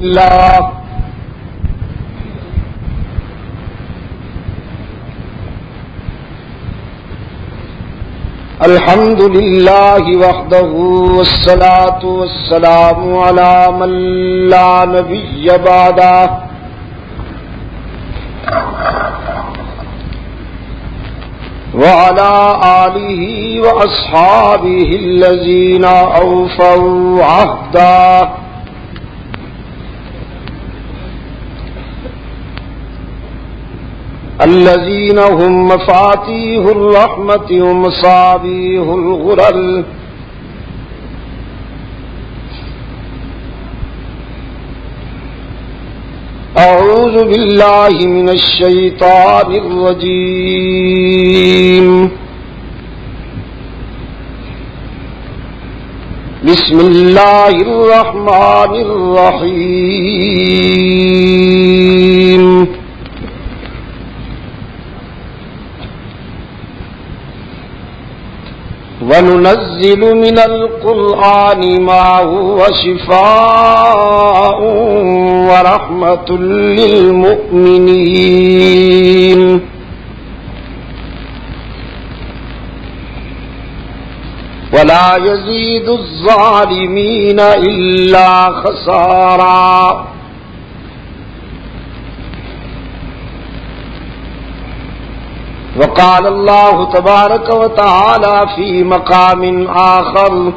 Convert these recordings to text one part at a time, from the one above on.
الله الحمد لله وحده والصلاة والسلام على من لا نبي بعده وعلى آله وأصحابه الذين أوفوا عهدا الذين هم مفاتيه الرحمة ومصابيه الغرل أعوذ بالله من الشيطان الرجيم. بسم الله الرحمن الرحيم. وننزل من القرآن ما هو شفاء ورحمة للمؤمنين. ولا يزيد الظالمين إلا خسارا. وقال الله تبارك وتعالى في مقام آخر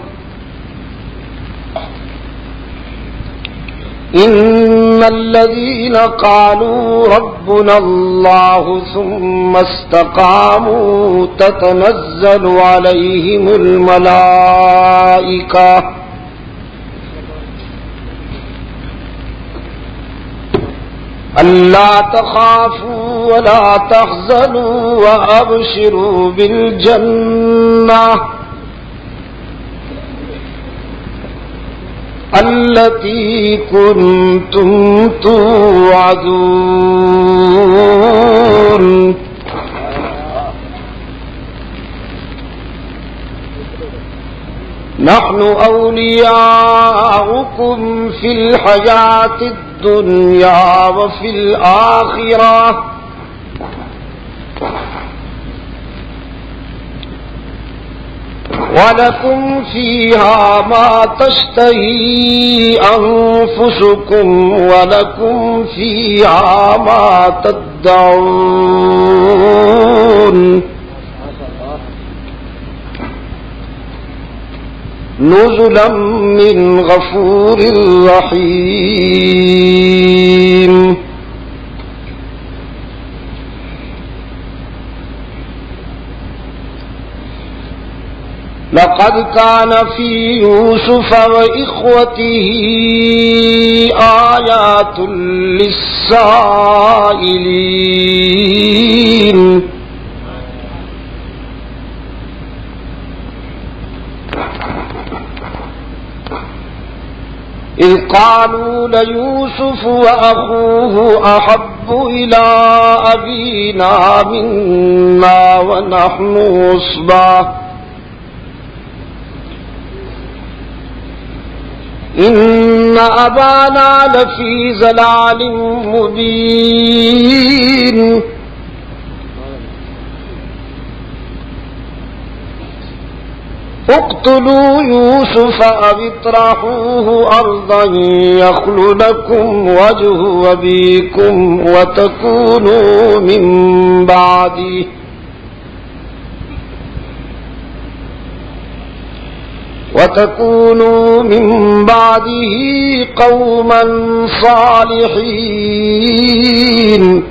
إن الذين قالوا ربنا الله ثم استقاموا تتنزل عليهم الملائكة ألا تخافوا ولا تحزنوا وأبشروا بالجنة التي كنتم توعدون. نحن أولياؤكم في الحياة الدنيا. وفي الآخرة. ولكم فيها ما تشتهي أنفسكم ولكم فيها ما تدعون. نزلا من غفور رحيم. لقد كان في يوسف وإخوته آيات للسائلين. إذ قالوا ليوسف وأخوه أحب إلى أبينا منا ونحن أصبا إن أبانا لفي زلال مبين. اقتلوا يوسف أو اطرحوه أرضا يخل لكم وجه أبيكم وتكونوا من بعده. وتكونوا من بعده قوما صالحين.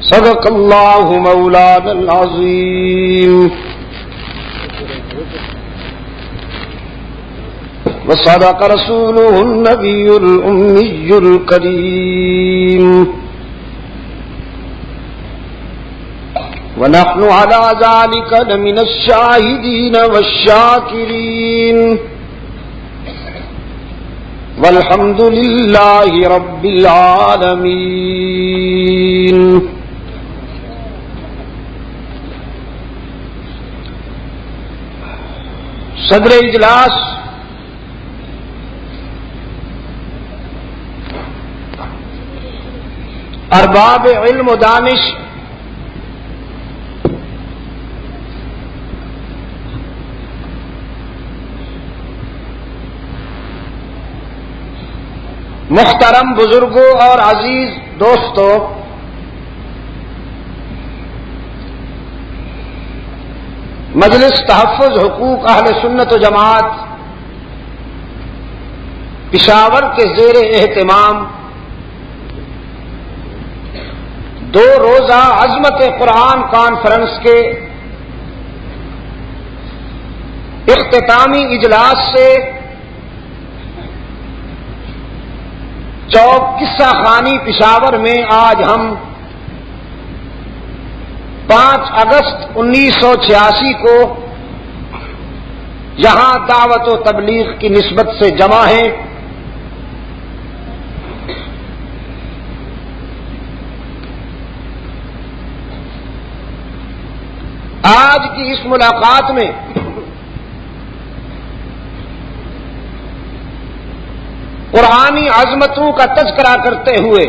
صدق الله مولانا العظيم. وصدق رسوله النبي الأمي الكريم. ونحن على ذلك لمن الشاهدين والشاكرين. والحمد لله رب العالمين صدر اجلاس ارباب علم و دانش محترم بزرگوں اور عزیز دوستوں، مجلس تحفظ حقوق اہل سنت و جماعت پشاور کے زیر اہتمام دو روزہ عظمت قرآن کانفرنس کے اختتامی اجلاس سے چوک قصہ خانی پشاور میں آج ہم پانچ اگست انیس سو چھیاسی کو یہاں دعوت و تبلیغ کی نسبت سے جمع ہیں۔ آج کی اس ملاقات میں قرآنی عظمتوں کا تذکرہ کرتے ہوئے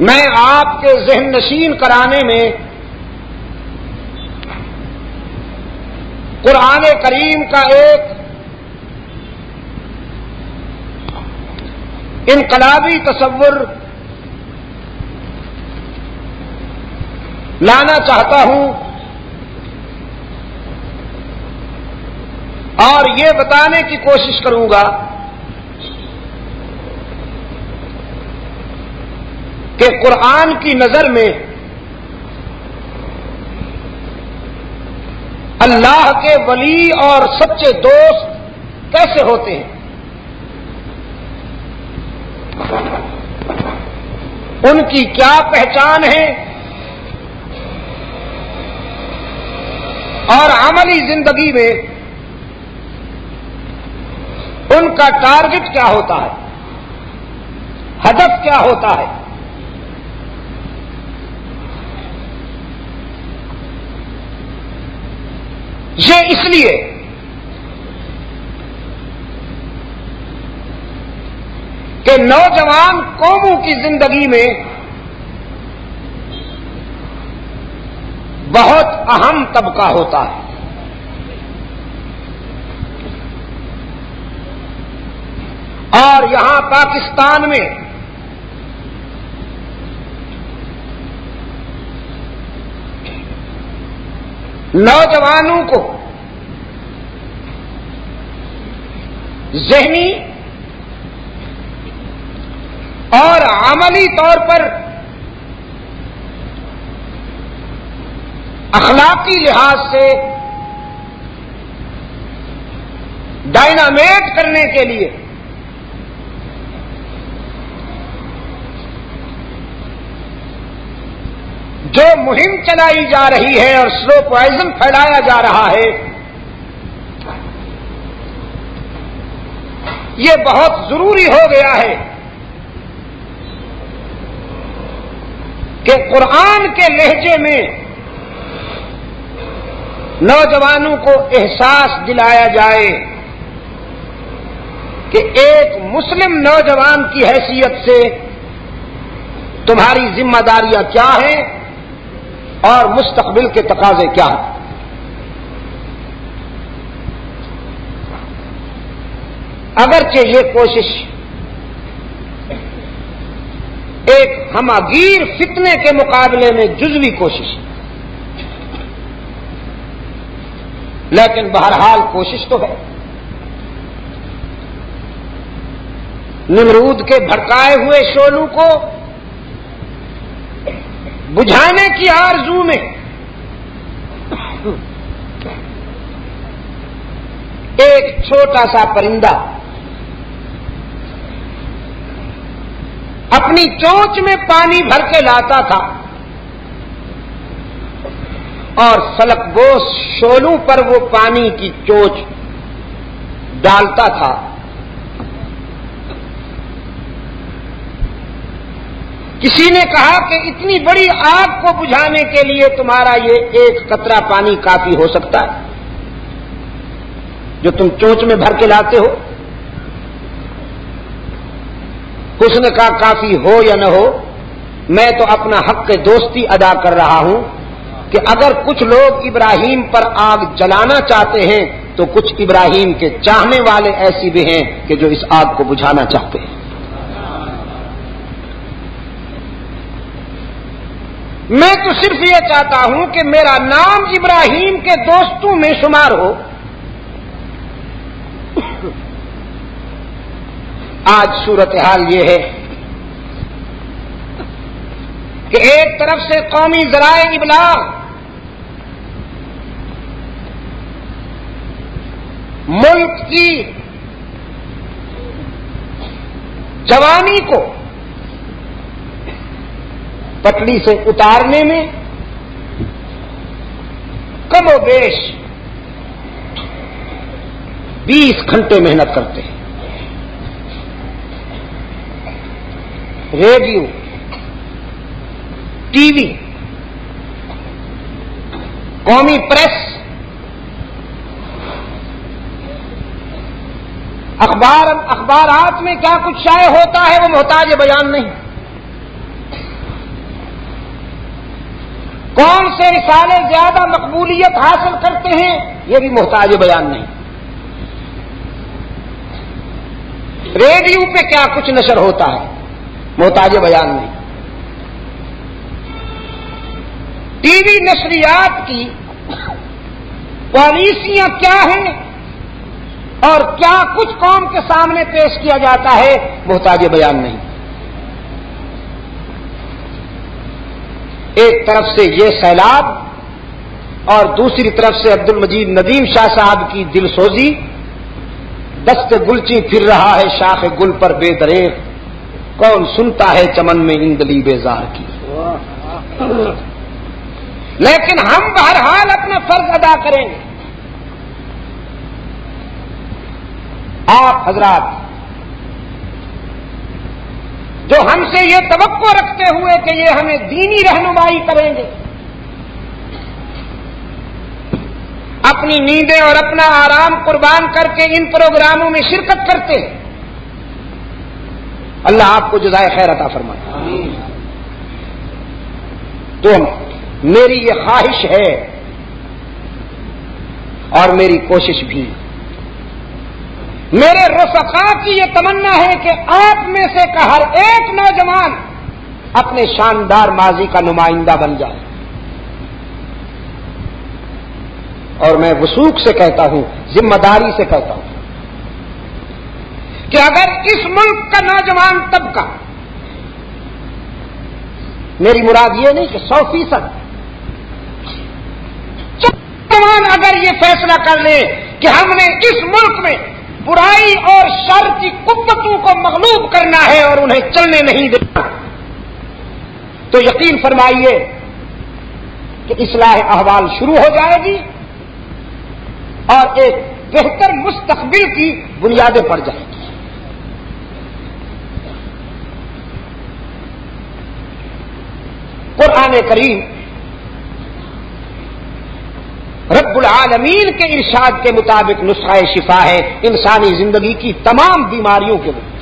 میں آپ کے ذہن نشین کرانے میں قرآن کریم کا ایک انقلابی تصور لانا چاہتا ہوں اور یہ بتانے کی کوشش کروں گا کہ قرآن کی نظر میں اللہ کے ولی اور سچے دوست کیسے ہوتے ہیں؟ ان کی کیا پہچان ہے؟ اور عملی زندگی میں ان کا ٹارگٹ کیا ہوتا ہے؟ ہدف کیا ہوتا ہے؟ یہ اس لیے کہ نوجوان قوموں کی زندگی میں بہت اہم طبقہ ہوتا ہے۔ اور یہاں پاکستان میں نوجوانوں کو ذہنی اور عملی طور پر اخلاقی لحاظ سے ڈائنامیٹ کرنے کے لیے جو مہم چلائی جا رہی ہے اور سلو پوائزن پھیلایا جا رہا ہے، یہ بہت ضروری ہو گیا ہے کہ قرآن کے لہجے میں نوجوانوں کو احساس دلایا جائے کہ ایک مسلم نوجوان کی حیثیت سے تمہاری ذمہ داریاں کیا ہیں اور مستقبل کے تقاضے کیا ہیں؟ اگرچہ یہ کوشش ایک ہماگیر فتنے کے مقابلے میں جزوی کوشش لیکن بہرحال کوشش تو ہے۔ نمرود کے بھڑکائے ہوئے شولو کو بجھانے کی آرزو میں۔ ایک چھوٹا سا پرندہ اپنی چونچ میں پانی بھر کے لاتا تھا اور سلک بوس شولوں پر وہ پانی کی چونچ ڈالتا تھا۔ کسی نے کہا کہ اتنی بڑی آگ کو بجھانے کے لیے تمہارا یہ ایک قطرہ پانی کافی ہو سکتا ہے۔ جو تم چونچ میں بھر کے لاتے ہو۔ اس نے کہا کافی ہو یا نہ ہو، میں تو اپنا حق دوستی ادا کر رہا ہوں کہ اگر کچھ لوگ ابراہیم پر آگ جلانا چاہتے ہیں تو کچھ ابراہیم کے چاہنے والے ایسی بھی ہیں کہ جو اس آگ کو بجھانا چاہتے ہیں۔ میں تو صرف یہ چاہتا ہوں کہ میرا نام ابراہیم کے دوستوں میں شمار ہو۔ آج صورتحال یہ ہے کہ ایک طرف سے قومی ذرائع ابلاغ، ملک کی جوانی کو پٹڑی سے اتارنے میں کم و بیش بیس گھنٹے محنت کرتے ہیں۔ ریڈیو، ٹی وی، قومی پریس، اخبار، اخبارات میں کیا کچھ شائع ہوتا ہے وہ محتاج بیان نہیں۔ کون سے رسالے زیادہ مقبولیت حاصل کرتے ہیں؟ یہ بھی محتاج بیان نہیں۔ ریڈیو پہ کیا کچھ نشر ہوتا ہے؟ محتاج بیان نہیں۔ ٹی وی نشریات کی پالیسیاں کیا ہیں؟ اور کیا کچھ قوم کے سامنے پیش کیا جاتا ہے؟ محتاج بیان نہیں۔ ایک طرف سے یہ سیلاب اور دوسری طرف سے عبد المجید ندیم شاہ صاحب کی دل سوزی۔ دست گلچی پھر رہا ہے شاخ گل پر بے دریک کون سنتا ہے چمن میں اندلی بیزار کی۔ لیکن ہم بہرحال اپنا فرض ادا کریں گے۔ آپ حضرات جو ہم سے یہ توقع رکھتے ہوئے کہ یہ ہمیں دینی رہنمائی کریں گے۔ اپنی نیندیں اور اپنا آرام قربان کر کے ان پروگراموں میں شرکت کرتے ہیں۔ اللہ آپ کو جزائے خیر عطا فرمائے۔ تو میری یہ خواہش ہے اور میری کوشش بھی۔ میرے رفقا کی یہ تمنا ہے کہ آپ میں سے کا ہر ایک نوجوان اپنے شاندار ماضی کا نمائندہ بن جائے۔ اور میں وسوخ سے کہتا ہوں، ذمہ داری سے کہتا ہوں کہ اگر اس ملک کا نوجوان طبقہ میری مراد یہ نہیں کہ سو فیصد نوجوان اگر یہ فیصلہ کر لے کہ ہم نے اس ملک میں برائی اور شر کی قوتوں کو مغلوب کرنا ہے اور انہیں چلنے نہیں دینا۔ تو یقین فرمائیے کہ اصلاح احوال شروع ہو جائے گی اور ایک بہتر مستقبل کی بنیادیں پڑ جائیں گی۔ قرآن کریم رب العالمین کے ارشاد کے مطابق نسخہ شفا ہے، انسانی زندگی کی تمام بیماریوں کے لیے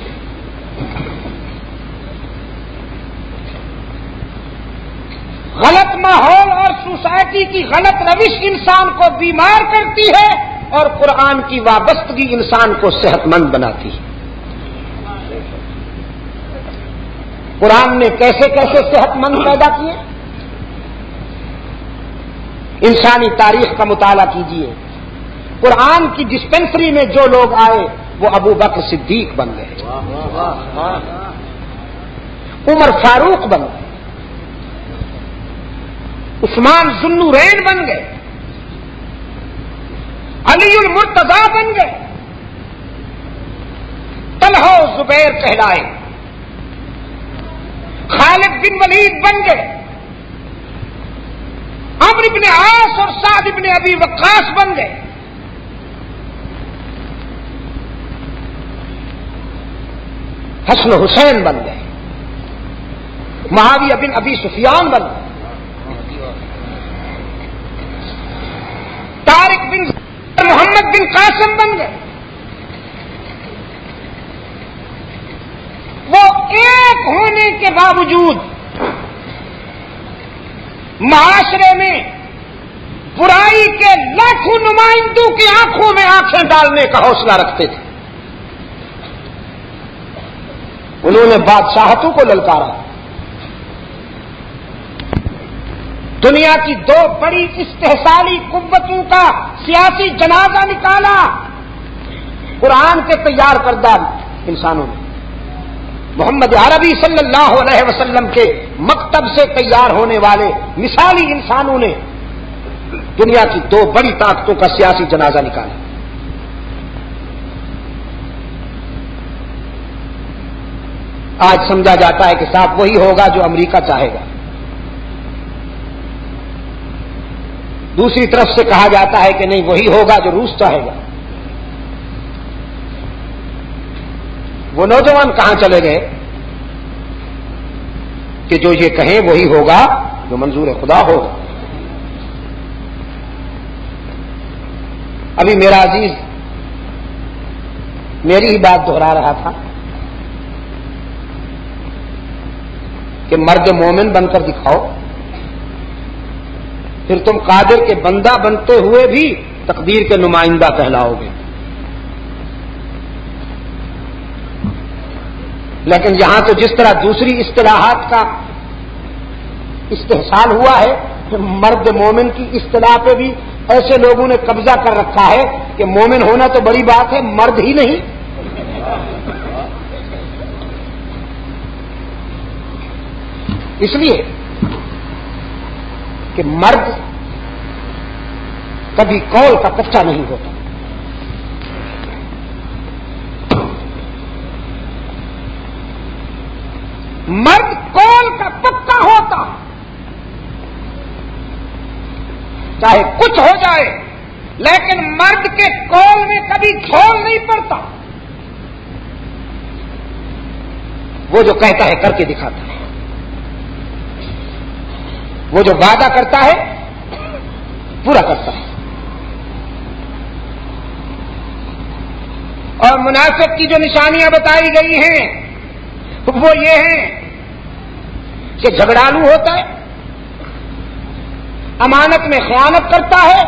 غلط ماحول اور سوسائٹی کی غلط روش انسان کو بیمار کرتی ہے اور قرآن کی وابستگی انسان کو صحت مند بناتی ہے۔ قرآن نے کیسے کیسے صحت مند پیدا کیے؟ انسانی تاریخ کا مطالعہ کیجیے قرآن کی ڈسپینسری میں جو لوگ آئے، وہ ابو بکر صدیق بن گئے۔ عمر فاروق بن گئے۔ عثمان ذنورین بن گئے۔ علی المرتضا بن گئے۔ طلحہ زبیر کہلائے۔ خالد بن ولید بن گئے۔ امر ابن آس اور سعد ابن ابی وقاص بن گئے۔ حسن حسین بن گئے۔ مہاوی بن ابی سفیان بن گئے۔ طارق بن محمد بن قاسم بن گئے۔ وہ ایک ہونے کے باوجود معاشرے میں برائی کے لاکھوں نمائندوں کی آنکھوں میں آنکھیں ڈالنے کا حوصلہ رکھتے تھے۔ انہوں نے بادشاہتوں کو للکارا۔ دنیا کی دو بڑی استحصالی قوتوں کا سیاسی جنازہ نکالا۔ قرآن کے تیار کردہ انسانوں نے۔ محمد عربی صلی اللہ علیہ وسلم کے مکتب سے تیار ہونے والے مثالی انسانوں نے دنیا کی دو بڑی طاقتوں کا سیاسی جنازہ نکالا۔ آج سمجھا جاتا ہے کہ صاحب وہی ہوگا جو امریکہ چاہے گا۔ دوسری طرف سے کہا جاتا ہے کہ نہیں، وہی ہوگا جو روس چاہے گا۔ وہ نوجوان کہاں چلے گئے؟ کہ جو یہ کہیں وہی ہوگا جو منظور خدا ہوگا ابھی میرا عزیز، میری ہی بات دہرا رہا تھا کہ مرد مومن بن کر دکھاؤ۔ پھر تم قادر کے بندہ بنتے ہوئے بھی تقدیر کے نمائندہ کہلاؤ گے۔ لیکن یہاں تو جس طرح دوسری اصطلاحات کا استحصال ہوا ہے مرد مومن کی اصطلاح پہ بھی ایسے لوگوں نے قبضہ کر رکھا ہے کہ مومن ہونا تو بڑی بات ہے، مرد ہی نہیں۔ اس لیے کہ مرد کبھی کال کا کچا نہیں ہوتا۔ مرد کول کا پکا ہوتا چاہے کچھ ہو جائے، لیکن مرد کے کول میں کبھی کھول نہیں پڑتا۔ وہ جو کہتا ہے، کر کے دکھاتا ہے۔ وہ جو وعدہ کرتا ہے، پورا کرتا ہے۔ اور مناسب کی جو نشانیاں بتائی گئی ہیں وہ یہ ہے کہ جھگڑالو ہوتا ہے، امانت میں خیانت کرتا ہے،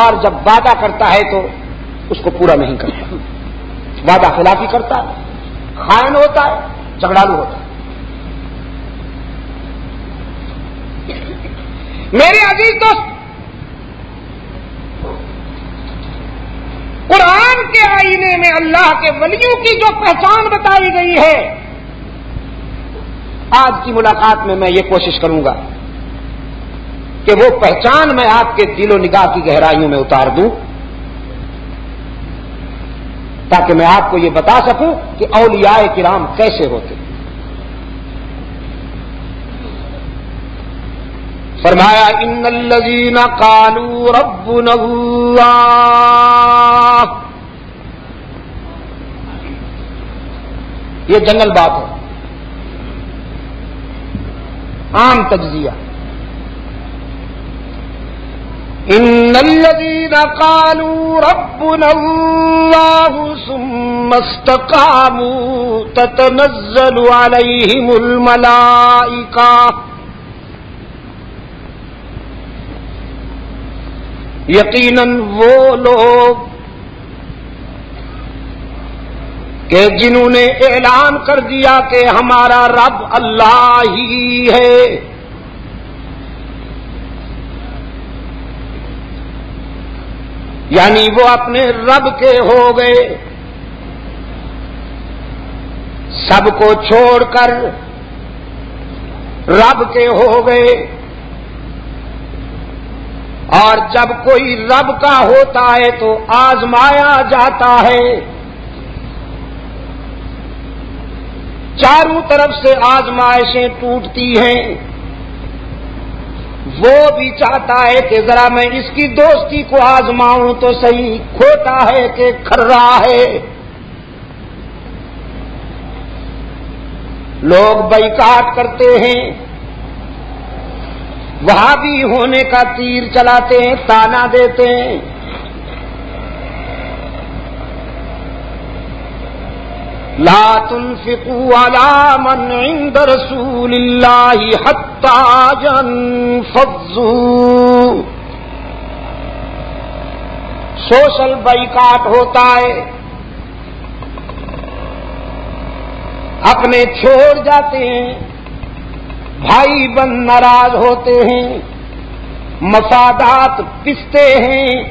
اور جب وعدہ کرتا ہے تو اس کو پورا نہیں کرتا۔ وعدہ خلافی کرتا ہے، خائن ہوتا ہے، جھگڑالو ہوتا ہے۔ میرے عزیز دوست قرآن کے آئینے میں اللہ کے ولیوں کی جو پہچان بتائی گئی ہے، آج کی ملاقات میں میں یہ کوشش کروں گا کہ وہ پہچان میں آپ کے دل و نگاہ کی گہرائیوں میں اتار دوں، تاکہ میں آپ کو یہ بتا سکوں کہ اولیاء کرام کیسے ہوتے۔ فرمایا ان الذين قالوا ربنا الله یہ جنگل بات ہے۔ عام تجزیہ۔ ان الذين قالوا ربنا الله ثم استقاموا تتنزل عليهم الملائكه یقیناً وہ لوگ کہ جنہوں نے اعلان کر دیا کہ ہمارا رب اللہ ہی ہے۔ یعنی وہ اپنے رب کے ہو گئے۔ سب کو چھوڑ کر رب کے ہو گئے۔ اور جب کوئی رب کا ہوتا ہے تو آزمایا جاتا ہے۔ چاروں طرف سے آزمائشیں ٹوٹتی ہیں۔ وہ بھی چاہتا ہے کہ ذرا میں اس کی دوستی کو آزماؤں تو صحیح، کھوتا ہے کہ کھرا ہے۔ لوگ بیکاٹ کرتے ہیں۔ وہاں بھی ہونے کا تیر چلاتے ہیں، تانا دیتے ہیں۔ لا تنفقوا على من عند رسول الله حتى ينفضوا۔ سوشل بائیکاٹ ہوتا ہے۔ اپنے چھوڑ جاتے ہیں۔ بھائی بن ناراض ہوتے ہیں مفادات پستے ہیں۔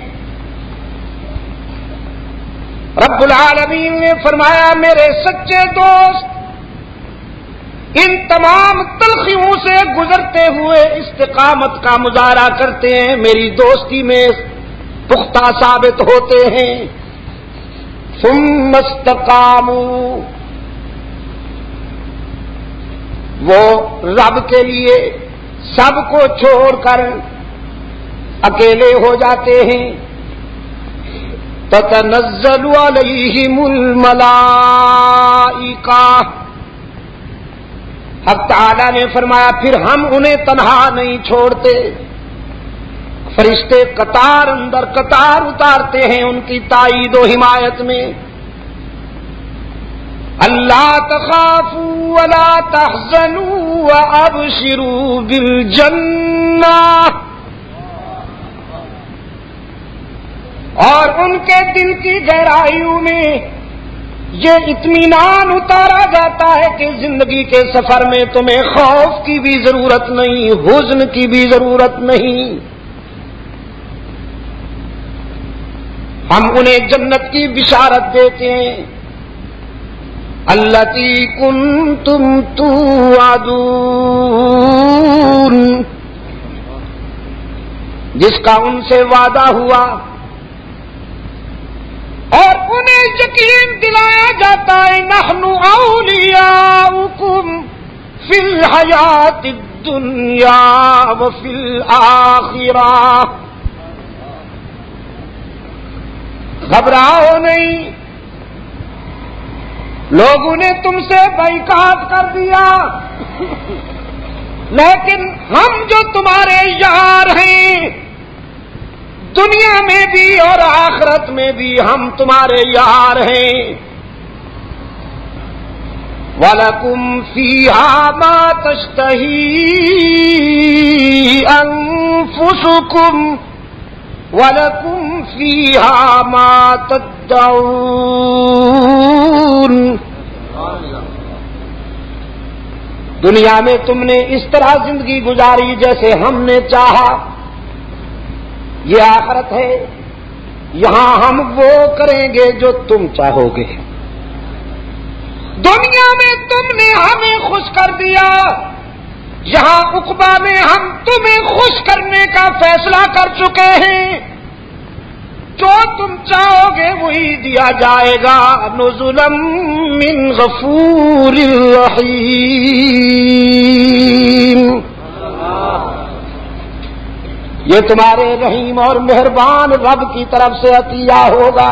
رب العالمین نے فرمایا، میرے سچے دوست، ان تمام تلخیوں سے گزرتے ہوئے استقامت کا مظاہرہ کرتے ہیں۔ میری دوستی میں پختہ ثابت ہوتے ہیں۔ سمستقام وہ رب کے لیے سب کو چھوڑ کر اکیلے ہو جاتے ہیں۔ تتنزل علیہم الملائکہ۔ حق تعالی نے فرمایا، پھر ہم انہیں تنہا نہیں چھوڑتے۔ فرشتے قطار اندر قطار اتارتے ہیں ان کی تائید و حمایت میں۔ اللہ تخافوا ولا تحزنوا وابشروا بالجنہ اور ان کے دل کی گہرائیوں میں یہ اطمینان اتارا جاتا ہے کہ زندگی کے سفر میں تمہیں خوف کی بھی ضرورت نہیں، حزن کی بھی ضرورت نہیں۔ ہم انہیں جنت کی بشارت دیتے ہیں۔ اللہ کی کن تم تو جس کا ان سے وعدہ ہوا۔ اور انہیں یقین دلایا جاتا ہے نخنو اولیاؤکم فی الحیات الدنیا و فی الآخرہ گھبراؤ نہیں۔ لوگوں نے تم سے بیکاٹ کر دیا۔ لیکن ہم جو تمہارے یار ہیں، دنیا میں بھی اور آخرت میں بھی ہم تمہارے یار ہیں۔ وَلَكُمْ فِيهَا مَا تَشْتَهِي أَنفُسُكُمْ وَلَكُمْ فِيهَا مَا تَدَّعُونَ۔ دنیا میں تم نے اس طرح زندگی گزاری جیسے ہم نے چاہا۔ یہ آخرت ہے۔ یہاں ہم وہ کریں گے جو تم چاہو گے دنیا میں تم نے ہمیں خوش کر دیا۔ یہاں اقبا میں ہم تمہیں خوش کرنے کا فیصلہ کر چکے ہیں۔ جو تم چاہو گے وہی دیا جائے گا۔ نزلم من غفور یہ تمہارے رحیم اور مہربان رب کی طرف سے عطیہ ہوگا۔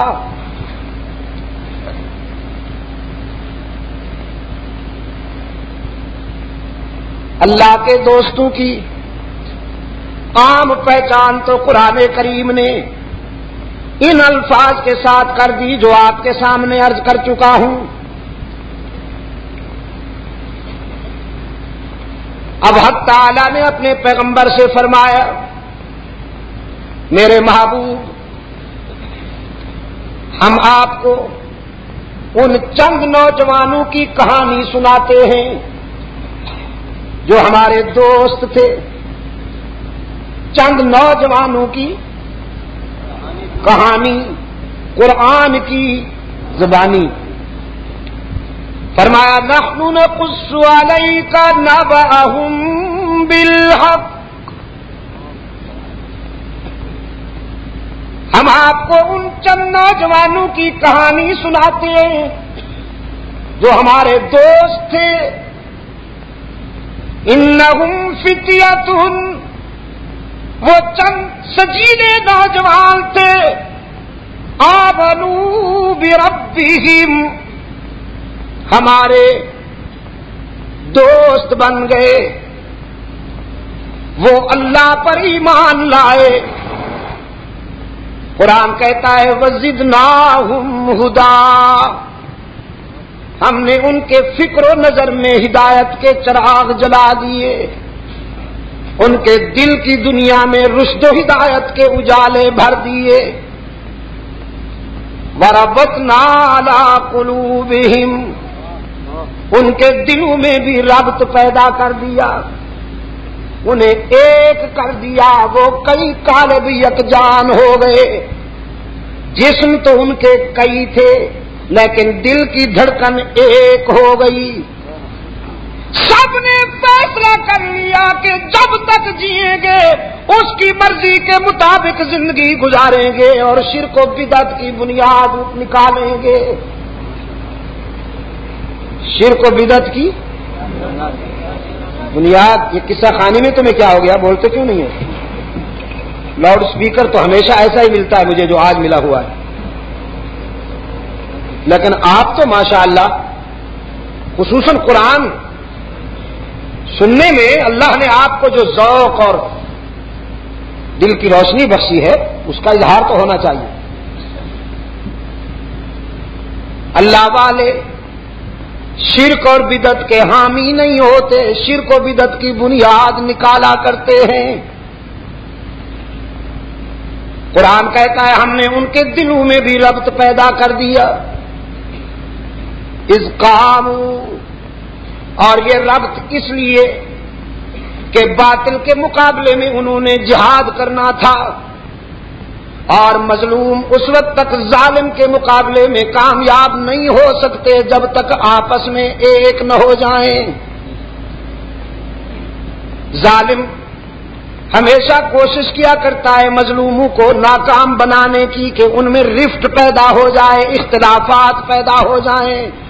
اللہ کے دوستوں کی عام پہچان تو قرآن کریم نے ان الفاظ کے ساتھ کر دی جو آپ کے سامنے عرض کر چکا ہوں۔ اب حق تعالی نے اپنے پیغمبر سے فرمایا، میرے محبوب، ہم آپ کو ان چند نوجوانوں کی کہانی سناتے ہیں جو ہمارے دوست تھے۔ چند نوجوانوں کی کہانی، قرآن کی زبانی۔ فرمایا نخن علیہ کا نب بالحق۔ ہم آپ کو ان چند نوجوانوں کی کہانی سناتے ہیں جو ہمارے دوست تھے۔ ان فتیت وہ چند سجیدے نوجوان تھے۔ آبنو بربہم۔ ہمارے دوست بن گئے۔ وہ اللہ پر ایمان لائے۔ قرآن کہتا ہے وزد نا ہدا۔ ہم نے ان کے فکر و نظر میں ہدایت کے چراغ جلا دیے۔ ان کے دل کی دنیا میں رشد و ہدایت کے اجالے بھر دیے۔ وربت نالا قلوبہم ان کے دلوں میں بھی ربط پیدا کر دیا۔ انہیں ایک کر دیا۔ وہ کئی کالب یکجان ہو گئے۔ جسم تو ان کے کئی تھے، لیکن دل کی دھڑکن ایک ہو گئی۔ سب نے فیصلہ کر لیا کہ جب تک جیئیں گے، اس کی مرضی کے مطابق زندگی گزاریں گے اور شرک و بدت کی بنیاد نکالیں گے۔ شرک و بدت کی بنیاد؟ یہ قصہ خانے میں تمہیں کیا ہو گیا؟ بولتے کیوں نہیں ہے لاؤڈ اسپیکر تو ہمیشہ ایسا ہی ملتا ہے مجھے جو آج ملا ہوا ہے۔ لیکن آپ تو ماشاء اللہ خصوصاً قرآن سننے میں اللہ نے آپ کو جو ذوق اور دل کی روشنی بخشی ہے، اس کا اظہار تو ہونا چاہیے۔ اللہ والے شرک اور بدت کے حامی نہیں ہوتے، شرک و بدت کی بنیاد نکالا کرتے ہیں۔ قرآن کہتا ہے، ہم نے ان کے دلوں میں بھی ربط پیدا کر دیا۔ اس کام اور یہ ربط اس لیے کہ باطل کے مقابلے میں انہوں نے جہاد کرنا تھا اور مظلوم اس وقت تک ظالم کے مقابلے میں کامیاب نہیں ہو سکتے جب تک آپس میں ایک نہ ہو جائیں۔ ظالم ہمیشہ کوشش کیا کرتا ہے مظلوموں کو ناکام بنانے کی کہ ان میں رفٹ پیدا ہو جائے، اختلافات پیدا ہو جائیں۔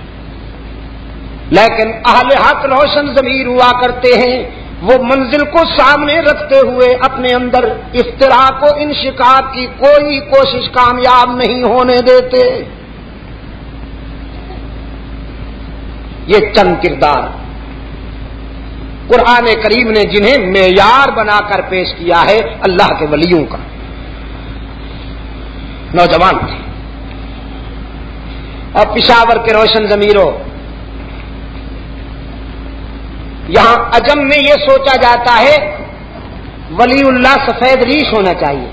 لیکن اہل حق روشن ضمیر ہوا کرتے ہیں۔ وہ منزل کو سامنے رکھتے ہوئے اپنے اندر افطراک و انشقاق کی کوئی کوشش کامیاب نہیں ہونے دیتے۔ یہ چند کردار۔ قرآن کریم نے جنہیں معیار بنا کر پیش کیا ہے اللہ کے ولیوں کا۔ نوجوان تھے اور پشاور کے روشن ضمیروں۔ یہاں اجم میں یہ سوچا جاتا ہے، ولی اللہ سفید ریش ہونا چاہیے۔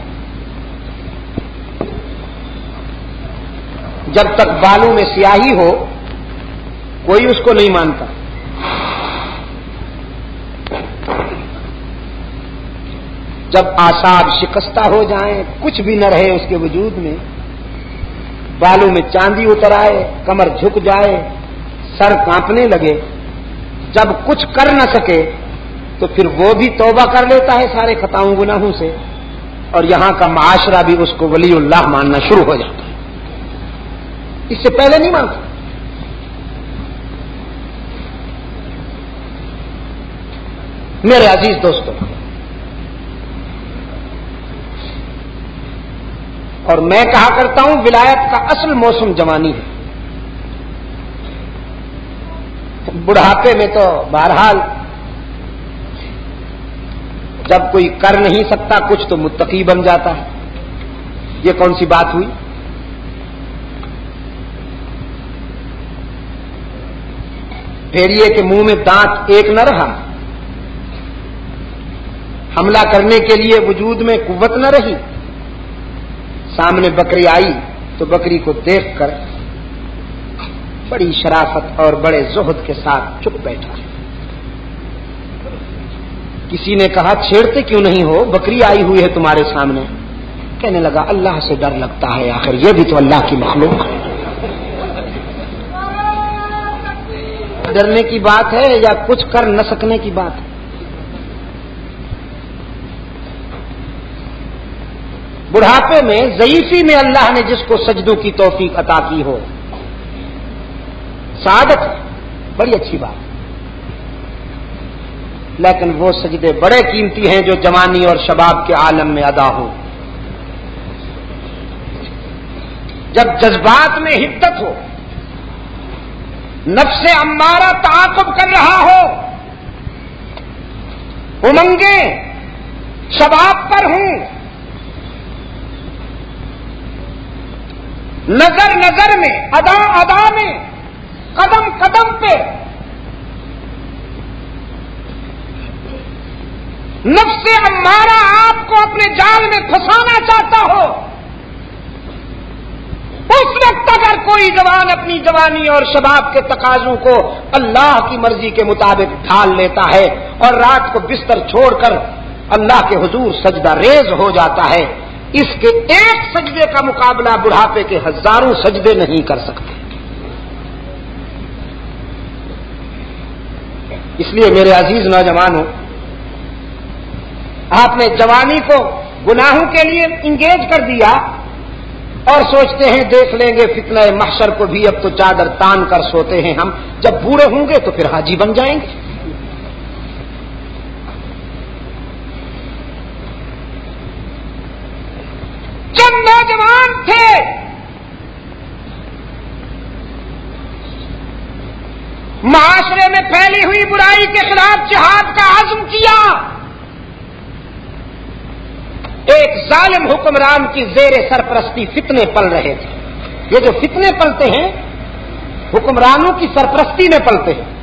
جب تک بالوں میں سیاہی ہو، کوئی اس کو نہیں مانتا۔ جب آساب شکستہ ہو جائیں، کچھ بھی نہ رہے اس کے وجود میں بالوں میں چاندی اتر آئے، کمر جھک جائے، سر کانپنے لگے۔ جب کچھ کر نہ سکے تو پھر وہ بھی توبہ کر لیتا ہے سارے خطاؤں گناہوں سے اور یہاں کا معاشرہ بھی اس کو ولی اللہ ماننا شروع ہو جاتا ہے۔ اس سے پہلے نہیں مانتا میرے عزیز دوستوں اور میں کہا کرتا ہوں، ولایت کا اصل موسم جوانی ہے۔ بڑھاپے میں تو بہرحال جب کوئی کر نہیں سکتا کچھ تو متقی بن جاتا ہے۔ یہ کون سی بات ہوئی؟ پھیریے کے منہ میں دانت ایک نہ رہا۔ حملہ کرنے کے لیے وجود میں قوت نہ رہی۔ سامنے بکری آئی تو بکری کو دیکھ کر بڑی شرافت اور بڑے زہد کے ساتھ چپ بیٹھا۔ کسی نے کہا، چھیڑتے کیوں نہیں ہو؟ بکری آئی ہوئی ہے تمہارے سامنے۔ کہنے لگا، اللہ سے ڈر لگتا ہے، آخر یہ بھی تو اللہ کی مخلوق ہے۔ ڈرنے کی بات ہے یا کچھ کر نہ سکنے کی بات ہے؟ بڑھاپے میں، ضعیفی میں اللہ نے جس کو سجدوں کی توفیق عطا کی ہو سعادت بڑی اچھی بات۔ لیکن وہ سجدے بڑے قیمتی ہیں جو جوانی اور شباب کے عالم میں ادا ہو۔ جب جذبات میں حدت ہو، نفس امارہ تعاقب کر رہا ہو امنگے شباب پر ہوں، نظر نظر میں، ادا ادا میں قدم قدم پہ نفس امارا آپ کو اپنے جال میں پھنسانا چاہتا ہو۔ اس وقت اگر کوئی جوان اپنی جوانی اور شباب کے تقاضوں کو اللہ کی مرضی کے مطابق ڈھال لیتا ہے اور رات کو بستر چھوڑ کر اللہ کے حضور سجدہ ریز ہو جاتا ہے، اس کے ایک سجدے کا مقابلہ بڑھاپے کے ہزاروں سجدے نہیں کر سکتے۔ اس لیے میرے عزیز نوجوانوں، آپ نے جوانی کو گناہوں کے لیے انگیج کر دیا اور سوچتے ہیں دیکھ لیں گے فتنہ محشر کو بھی اب تو چادر تان کر سوتے ہیں ہم، جب بوڑھے ہوں گے تو پھر حاجی بن جائیں گے جب نوجوان تھے معاشرے میں پھیلی ہوئی برائی کے خلاف جہاد کا عزم کیا؟ ایک ظالم حکمران کی زیر سرپرستی فتنے پل رہے تھے۔ یہ جو فتنے پلتے ہیں، حکمرانوں کی سرپرستی میں پلتے ہیں۔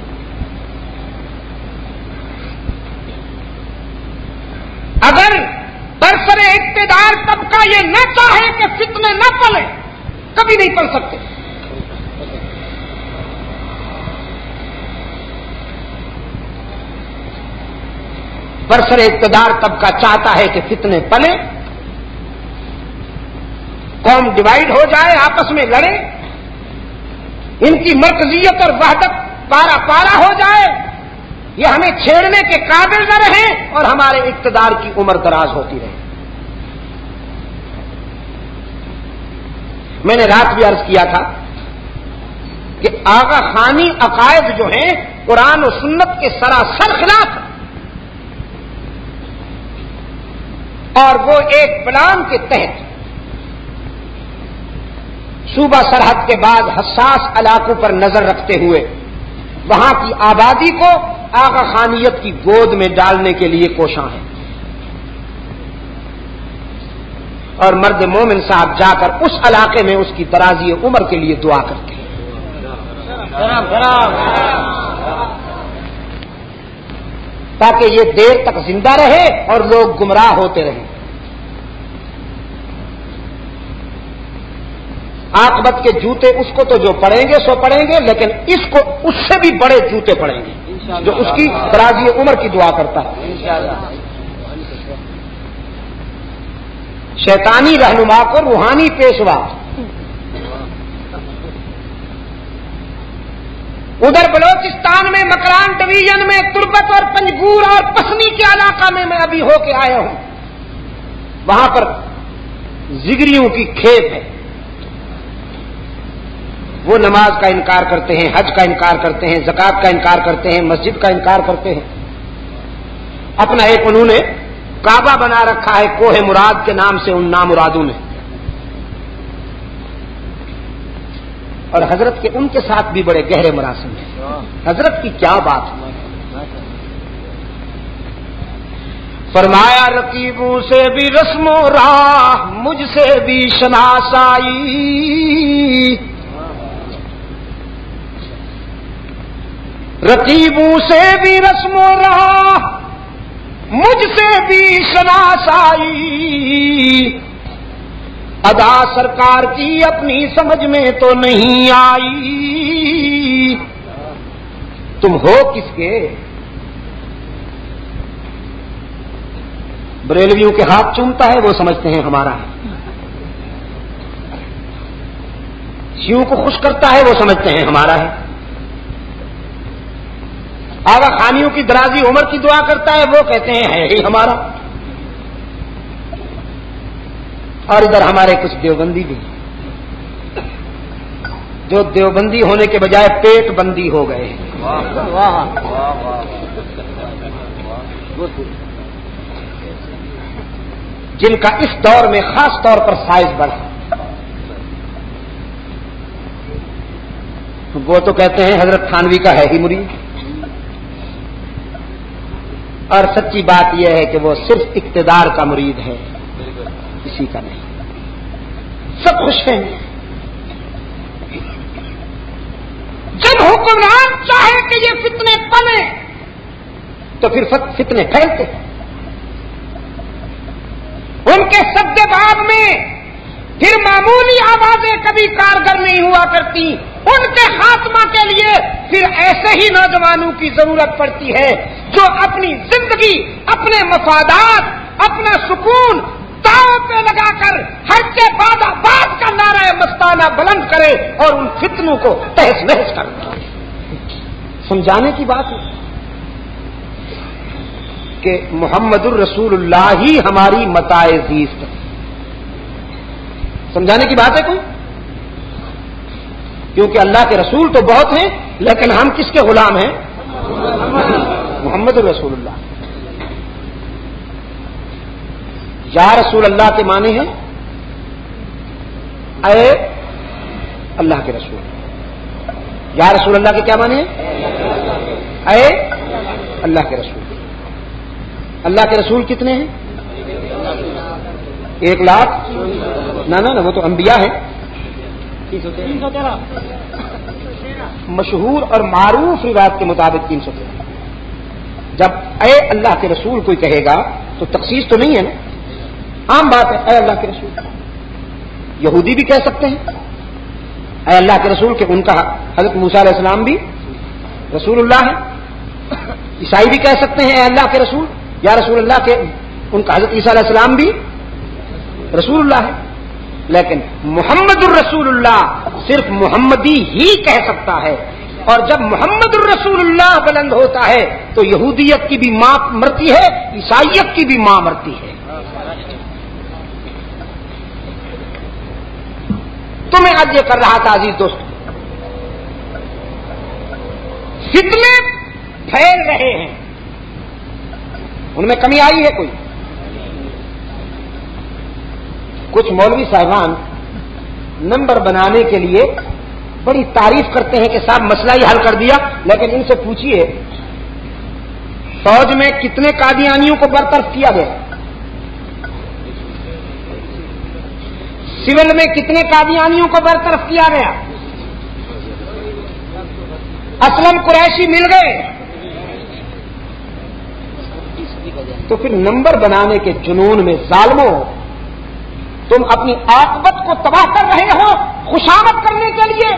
اگر برسر اقتدار طبقہ یہ نہ چاہے کہ فتنے نہ پلے کبھی نہیں پل سکتے۔ برسر اقتدار طبقہ چاہتا ہے کہ فتنے پلے قوم ڈیوائڈ ہو جائے، آپس میں لڑے ان کی مرکزیت اور وحدت پارا پارا ہو جائے، یہ ہمیں چھیڑنے کے قابل نہ رہے اور ہمارے اقتدار کی عمر دراز ہوتی رہے۔ میں نے رات بھی عرض کیا تھا کہ آغا خانی عقائد جو ہیں، قرآن و سنت کے سراسر خلاف اور وہ ایک پلان کے تحت صوبہ سرحد کے بعد حساس علاقوں پر نظر رکھتے ہوئے وہاں کی آبادی کو آغا خانیت کی گود میں ڈالنے کے لیے کوشاں ہیں۔ اور مرد مومن صاحب جا کر اس علاقے میں اس کی درازی عمر کے لیے دعا کرتے ہیں۔ تاکہ یہ دیر تک زندہ رہے اور لوگ گمراہ ہوتے رہیں۔ آکبت کے جوتے اس کو تو جو پڑیں گے سو پڑیں گے لیکن اس کو اس سے بھی بڑے جوتے پڑیں گے جو اس کی درازی عمر کی دعا کرتا ہے۔ شیطانی رہنما کو روحانی پیشوا۔ ادھر بلوچستان میں مکران ڈویژن میں تربت اور پنجگور اور پسنی کے علاقہ میں میں ابھی ہو کے آیا ہوں۔ وہاں پر زگریوں کی کھیت ہے۔ وہ نماز کا انکار کرتے ہیں، حج کا انکار کرتے ہیں زکات کا انکار کرتے ہیں، مسجد کا انکار کرتے ہیں۔ اپنا ایک انہوں نے کعبہ بنا رکھا ہے، کوہ مراد کے نام سے ان نامرادوں نے۔ اور حضرت کے ان کے ساتھ بھی بڑے گہرے مراسم ہیں۔ حضرت کی کیا بات ہے؟ فرمایا، رقیبوں سے بھی رسم و راہ، مجھ سے بھی شناسائی رقیبوں سے بھی رسم و راہ، مجھ سے بھی شناسائی ادا سرکار کی اپنی سمجھ میں تو نہیں آئی۔ تم ہو کس کے؟ بریلویوں کے ہاتھ چومتا ہے، وہ سمجھتے ہیں ہمارا۔ ہے شیو کو خوش کرتا ہے، وہ سمجھتے ہیں ہمارا۔ ہے آگا خانیوں کی درازی عمر کی دعا کرتا ہے، وہ کہتے ہیں، ہے ہی ہمارا۔ اور ادھر ہمارے کچھ دیوبندی بھی جو دیوبندی ہونے کے بجائے پیٹ بندی ہو گئے جن کا اس دور میں خاص طور پر سائز بڑھا وہ تو کہتے ہیں حضرت تھانوی کا ہے ہی مری اور سچی بات یہ ہے کہ وہ صرف اقتدار کا مرید ہے۔ کسی کا نہیں۔ سب خوش ہیں۔ جب حکمران چاہے کہ یہ فتنے پلے تو پھر فتنے پھیلتے ان کے سب بعد میں پھر معمولی آوازیں کبھی کارگر نہیں ہوا کرتی۔ ان کے خاتمہ کے لیے پھر ایسے ہی نوجوانوں کی ضرورت پڑتی ہے جو اپنی زندگی، اپنے مفادات، اپنا سکون تاؤ پہ لگا کر ہر کے بعد آباد کا نعرہ مستانہ بلند کرے اور ان فتنوں کو تحس نحس کر سمجھانے کی بات ہے کہ محمد الرسول اللہ ہی ہماری متائے زیست سمجھانے کی بات ہے کوئی؟ کیونکہ اللہ کے رسول تو بہت ہیں، لیکن ہم کس کے غلام ہیں؟ محمد الرسول اللہ یا رسول اللہ کے معنی ہیں؟ اے اللہ کے رسول۔ یا رسول اللہ کے کیا معنی ہیں؟ اے اللہ کے رسول۔ اللہ کے رسول کتنے ہیں؟ ایک لاکھ۔ نہ نہ وہ تو انبیاء ہیں۔ مشہور اور معروف روایت کے مطابق تین سو تیرہ۔ جب اے اللہ کے رسول کوئی کہے گا تو تخصیص تو نہیں ہے نا؟ عام بات ہے، اے اللہ کے رسول۔ یہودی بھی کہہ سکتے ہیں۔ اے اللہ کے رسول کہ ان کا حضرت موسیٰ علیہ السلام بھی رسول اللہ ہے۔ عیسائی بھی کہہ سکتے ہیں، اے اللہ کے رسول۔ یا رسول اللہ کے ان کا حضرت عیسیٰ علیہ السلام بھی رسول اللہ ہے۔ لیکن محمد الرسول اللہ صرف محمدی ہی کہہ سکتا ہے۔ اور جب محمد الرسول اللہ بلند ہوتا ہے، تو یہودیت کی بھی ماں مرتی ہے، عیسائیت کی بھی ماں مرتی ہے۔ تو میں آج یہ کر رہا تھا عزیز دوست۔ فتنے پھیل رہے ہیں۔ ان میں کمی آئی ہے کوئی؟ کچھ مولوی صاحبان نمبر بنانے کے لیے بڑی تعریف کرتے ہیں کہ صاحب مسئلہ ہی حل کر دیا، لیکن ان سے پوچھیے فوج میں کتنے قادیانیوں کو برطرف کیا گیا؟ سول میں کتنے قادیانیوں کو برطرف کیا گیا؟ اسلم قریشی مل گئے۔ تو پھر نمبر بنانے کے جنون میں ظالموں، تم اپنی آکبت کو تباہ کر رہے ہو خوشامد کرنے کے لیے۔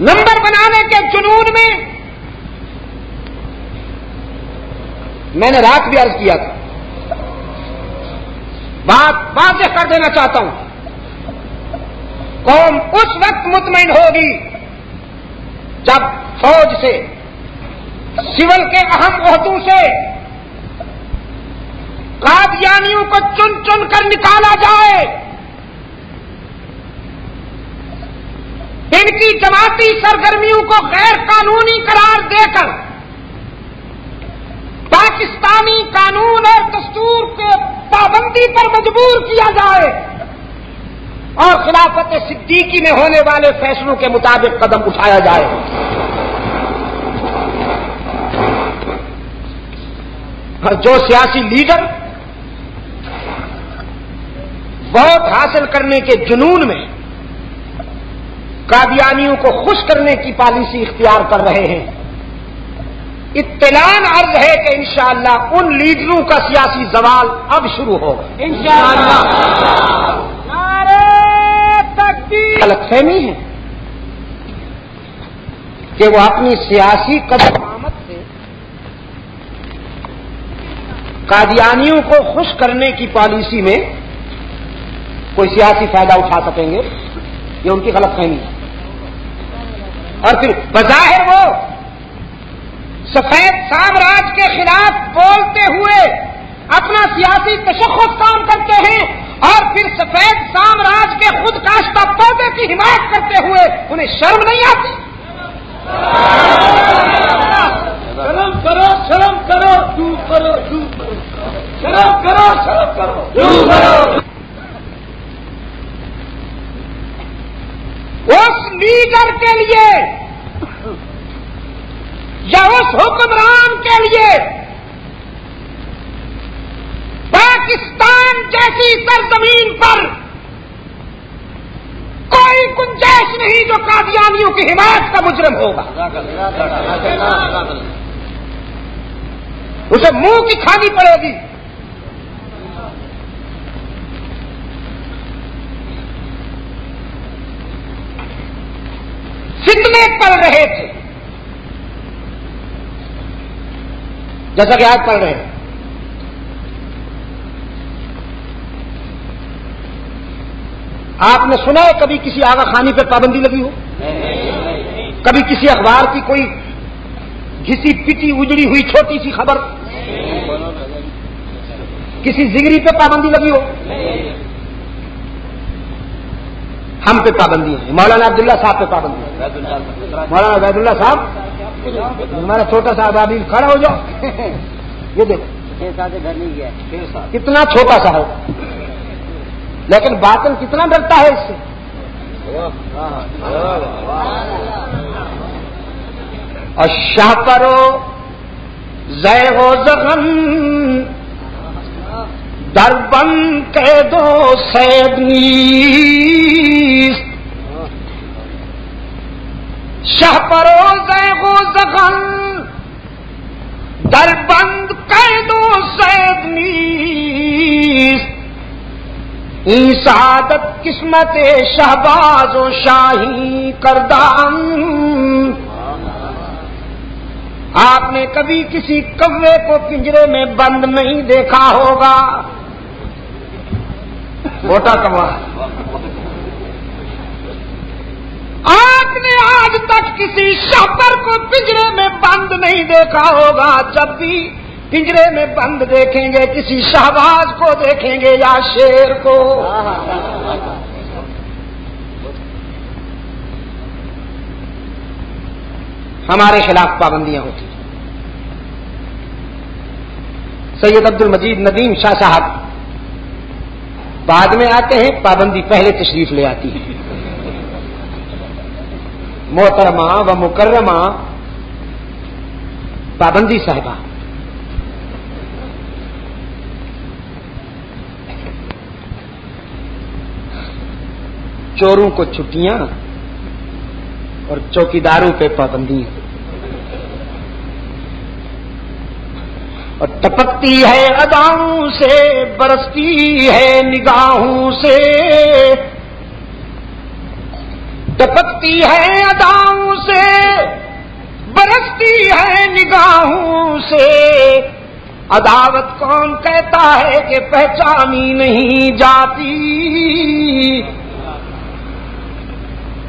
نمبر بنانے کے جنون میں میں نے رات بھی عرض کیا تھا۔ بات واضح کر دینا چاہتا ہوں۔ قوم اس وقت مطمئن ہوگی جب فوج سے، سول کے اہم عہدوں سے قادیانیوں کو چن چن کر نکالا جائے۔ ان کی جماعتی سرگرمیوں کو غیر قانونی قرار دے کر پاکستانی قانون اور دستور کے پابندی پر مجبور کیا جائے اور خلافت صدیقی میں ہونے والے فیصلوں کے مطابق قدم اٹھایا جائے۔ اور جو سیاسی لیڈر بہت حاصل کرنے کے جنون میں قادیانیوں کو خوش کرنے کی پالیسی اختیار کر رہے ہیں اطلاع عرض ہے کہ انشاءاللہ ان لیڈروں کا سیاسی زوال اب شروع ہوگا۔ انشاءاللہ۔ غلط فہمی ہے کہ وہ اپنی سیاسی قدر قادیانیوں کو خوش کرنے کی پالیسی میں کوئی سیاسی فائدہ اٹھا سکیں گے؟ یہ ان کی غلط فہمی ہے۔ اور پھر بظاہر وہ سفید سامراج کے خلاف بولتے ہوئے اپنا سیاسی تشخص کام کرتے ہیں اور پھر سفید سامراج کے خود کاشتہ پودے کی حمایت کرتے ہوئے انہیں شرم نہیں آتی؟ شرم کرو شرم کرو کرو کرو۔ شرم کرو شرم کرو۔ کرو۔ اس لیڈر کے لیے یا اس حکمران کے لیے پاکستان جیسی سرزمین پر کوئی گنجائش نہیں جو قادیانیوں کی حمایت کا مجرم ہوگا۔ اسے منہ کی کھانی پڑے گی۔ فتنے پڑ رہے تھے۔ جیسا کہ آج پڑھ رہے ہیں۔ آپ نے سنا ہے کبھی کسی آگا خانی پہ پابندی لگی ہو؟ کبھی کسی اخبار کی کوئی گھسی پٹی اجڑی ہوئی چھوٹی سی خبر؟ کسی زگری پہ پابندی لگی ہو؟ ہم پہ پابندی ہے مولانا عبداللہ صاحب پہ پابندی ہے مولانا عبید اللہ صاحب؟ ہمارا چھوٹا سا آبادی کھڑا ہو جاؤ۔ یہ دیکھو۔ گھر نہیں گیا۔ کتنا چھوٹا سا ہے لیکن باطن کتنا ڈرتا ہے اس سے۔ اور شاہ کرو زے ہو زغن۔ در بند کے دو سیدنی شاہ پرو زے در بند کے دو سعادت قسمت شہباز و شاہی کردان۔ آپ نے کبھی کسی کوے کو پنجرے میں بند نہیں دیکھا ہوگا۔ موٹا کما آپ نے آج تک کسی شہبر کو پنجرے میں بند نہیں دیکھا ہوگا۔ جب بھی پنجرے میں بند دیکھیں گے، کسی شہباز کو دیکھیں گے یا شیر کو۔ ہمارے خلاف پابندیاں ہوتی سید عبد المجید ندیم شاہ صاحب بعد میں آتے ہیں، پابندی پہلے تشریف لے آتی ہے محترمہ و مکرمہ پابندی صاحبہ۔ چوروں کو چھٹیاں اور چوکیداروں پہ پابندی۔ اور ٹپکتی ہے اداؤں سے، برستی ہے نگاہوں سے۔ ٹپکتی ہے اداؤں سے، برستی ہے نگاہوں سے۔ عداوت کون کہتا ہے کہ پہچانی نہیں جاتی؟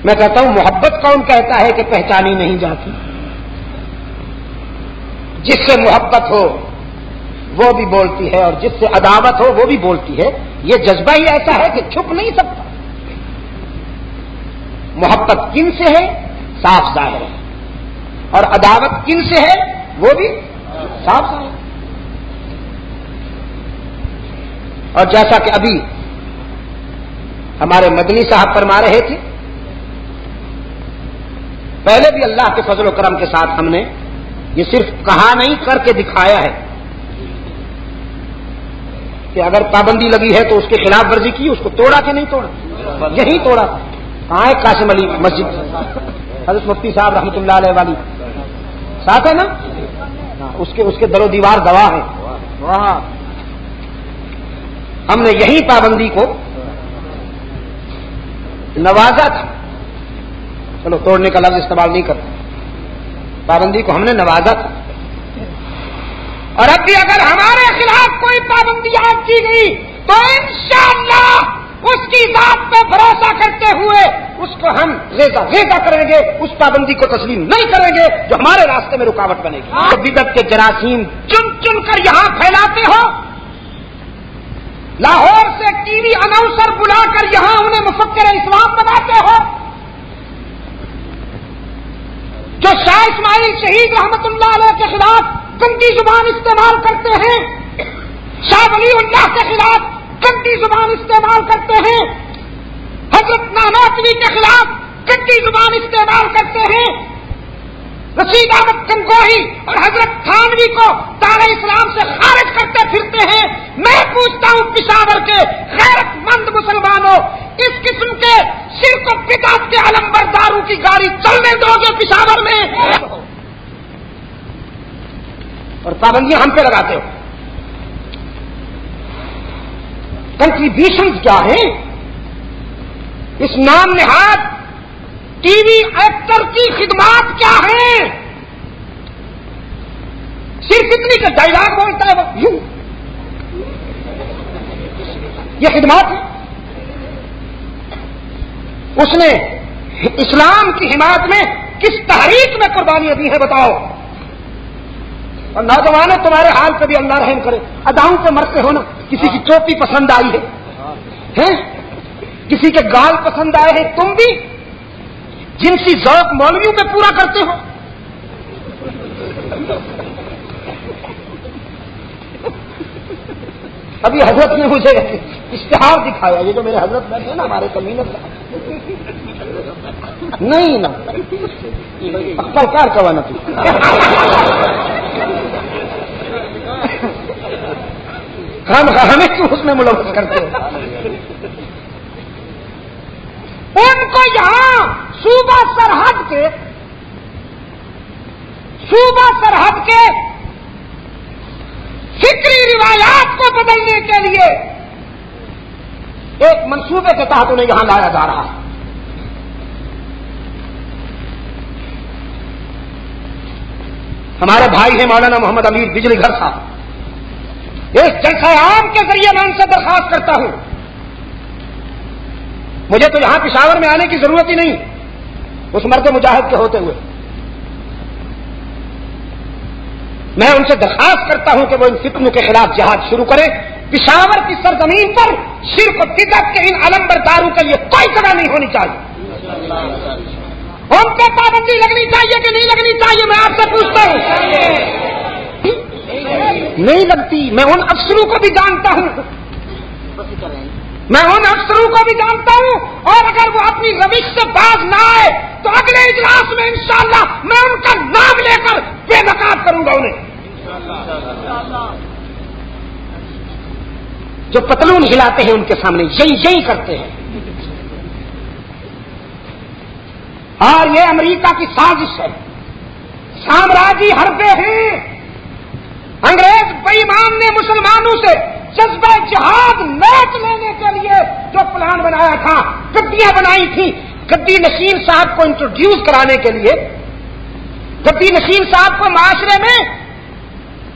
میں کہتا ہوں محبت کون کہتا ہے کہ پہچانی نہیں جاتی؟ جس سے محبت ہو، وہ بھی بولتی ہے، اور جس سے عداوت ہو، وہ بھی بولتی ہے۔ یہ جذبہ ہی ایسا ہے کہ چھپ نہیں سکتا۔ محبت کن سے ہے؟ صاف ظاہر ہے۔ اور عداوت کن سے ہے؟ وہ بھی صاف ظاہر اور جیسا کہ ابھی ہمارے مدنی صاحب فرما رہے تھے، پہلے بھی اللہ کے فضل و کرم کے ساتھ ہم نے یہ صرف کہا نہیں کر کے دکھایا ہے کہ اگر پابندی لگی ہے تو اس کے خلاف ورزی کی، اس کو توڑا کہ نہیں توڑا؟ یہی توڑا کہاں ہے قاسم علی مسجد۔ حضرت مفتی صاحب رحمۃ اللہ علیہ والی۔ ساتھ ہے نا؟ اس کے اس کے در و دیوار گواہ ہے وہاں ہم نے یہی پابندی کو نوازا تھا۔ چلو، توڑنے کا لفظ استعمال نہیں کرتے۔ پابندی کو ہم نے نوازا تھا۔ اور اب بھی اگر ہمارے خلاف کوئی پابندی عائد کی گئی، تو انشاءاللہ اس کی ذات پہ بھروسہ کرتے ہوئے اس کو ہم ریزا ریزا کریں گے اس پابندی کو تسلیم نہیں کریں گے جو ہمارے راستے میں رکاوٹ بنے گی۔ تو بدت کے جراثیم چن چن کر یہاں پھیلاتے ہو۔ لاہور سے ٹی وی اناؤنسر بلا کر یہاں انہیں مفکر اسلام بناتے ہو۔ جو شاہ اسماعیل شہید رحمت اللہ علیہ کے خلاف گندی زبان استعمال کرتے ہیں شاہ ولی اللہ کے خلاف گندی زبان استعمال کرتے ہیں۔ حضرت نانوتوی کے خلاف گٹی زبان استعمال کرتے ہیں۔ رشید احمد کنگوہی اور حضرت خانوی کو تارے اسلام سے خارج کرتے پھرتے ہیں۔ میں پوچھتا ہوں پشاور کے غیرت مند مسلمانوں، اس قسم کے صرف پتا کے علم برداروں کی گاڑی چلنے دو گے پشاور میں؟ اور پابندیاں ہم پہ لگاتے ہو۔ کنٹریبیوشن کیا ہے اس نام نہاد ٹی وی ایکٹر کی خدمات کیا ہیں؟ صرف اتنی کا ڈائلگ بولتا ہے وہ، یوں۔ یہ خدمات ہے اس نے اسلام کی حمایت میں کس تحریک میں قربانیاں دی ہیں بتاؤ؟ اور نوجوانوں تمہارے حال پہ بھی اللہ رحم کرے۔ اداؤں سے مرتے ہو نا کسی کی ٹوپی پسند آئی ہے۔ کسی کے گال پسند آئے ہیں، تم بھی؟ جنسی ذوق مولویوں پہ پورا کرتے ہو۔ ابھی حضرت نے مجھے اشتہار دکھایا، یہ جو میرے حضرت بیٹھے نا، ہمارے کمینت نہیں نا۔ کار نا ہم ہمیں کیوں اس میں ملوث کرتے ہیں؟ ان کو یہاں صوبہ سرحد کے، صوبہ سرحد کے فکری روایات کو بدلنے کے لیے ایک منصوبے کے تحت انہیں یہاں لایا جا رہا ہے۔ ہمارے بھائی ہیں مولانا محمد امیر بجلی گھر صاحب۔ ایک جلسہ عام کے ذریعے میں ان سے درخواست کرتا ہوں۔ مجھے تو یہاں پشاور میں آنے کی ضرورت ہی نہیں، اس مرد مجاہد کے ہوتے ہوئے۔ میں ان سے درخواست کرتا ہوں کہ وہ ان فتنوں کے خلاف جہاد شروع کریں۔ پشاور کی سرزمین پر صرف بدت کے ان علم برداروں کے لیے کوئی جگہ نہیں ہونی چاہیے۔ ان پہ پابندی لگنی چاہیے کہ نہیں لگنی چاہیے میں آپ سے پوچھتا ہوں۔ نہیں لگتی، میں ان افسروں کو بھی جانتا ہوں۔ میں ان افسروں کو بھی جانتا ہوں، اور اگر وہ اپنی روش سے باز نہ آئے، تو اگلے اجلاس میں انشاءاللہ میں ان کا نام لے کر بے نقاب کروں گا انہیں۔ جو پتلون ہلاتے ہیں ان کے سامنے، یہی یہی کرتے ہیں۔ اور یہ امریکہ کی سازش ہے۔ سامراجی حربے ہیں۔ انگریز بےمان نے مسلمانوں سے جذبہ جہاد میچ لینے کے لیے جو پلان بنایا تھا گدیاں بنائی تھی۔ گدی نشین صاحب کو انٹروڈیوس کرانے کے لیے گدی نشین صاحب کو معاشرے میں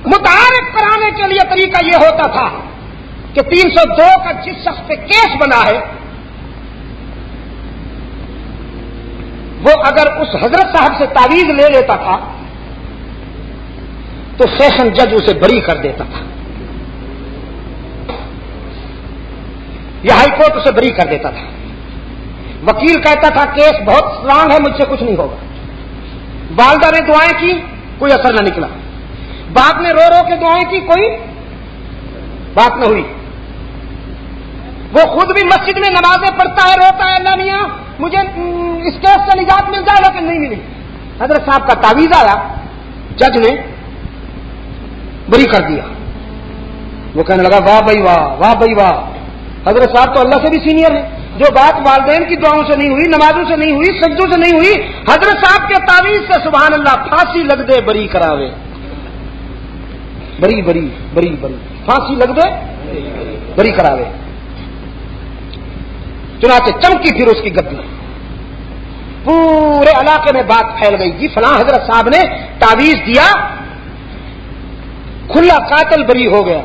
متعارف کرانے کے لیے طریقہ یہ ہوتا تھا کہ تین سو دو کا جس شخص پہ کیس بنا ہے، وہ اگر اس حضرت صاحب سے تعویذ لے لیتا تھا تو سیشن جج اسے بری کر دیتا تھا۔ یا ہائی کورٹ اسے بری کر دیتا تھا۔ وکیل کہتا تھا، کیس بہت اسٹرانگ ہے، مجھ سے کچھ نہیں ہوگا۔ والدہ نے دعائیں کی، کوئی اثر نہ نکلا۔ باپ نے رو رو کے دعائیں کی، کوئی بات نہ ہوئی۔ وہ خود بھی مسجد میں نمازیں پڑھتا ہے، روتا ہے، اللہ میاں، مجھے اس کیس سے نجات مل جائے لیکن نہیں ملی۔ حضرت صاحب کا تعویذ آیا۔ جج نے بری کر دیا۔ وہ کہنے لگا، واہ بھائی واہ واہ بھائی واہ حضرت صاحب تو اللہ سے بھی سینئر ہے جو بات والدین کی دعاؤں سے نہیں ہوئی، نمازوں سے نہیں ہوئی، سجدوں سے نہیں ہوئی، حضرت صاحب کے تعویذ سے سبحان اللہ پھانسی لگ دے، بری کراوے۔ بری بری بری بری۔ پھانسی لگ دے، بری کراوے۔ چنانچہ چمکی پھر اس کی گدی پورے علاقے میں بات پھیل گئی۔ جی فلاں حضرت صاحب نے تعویذ دیا، کھلا قاتل بری ہو گیا۔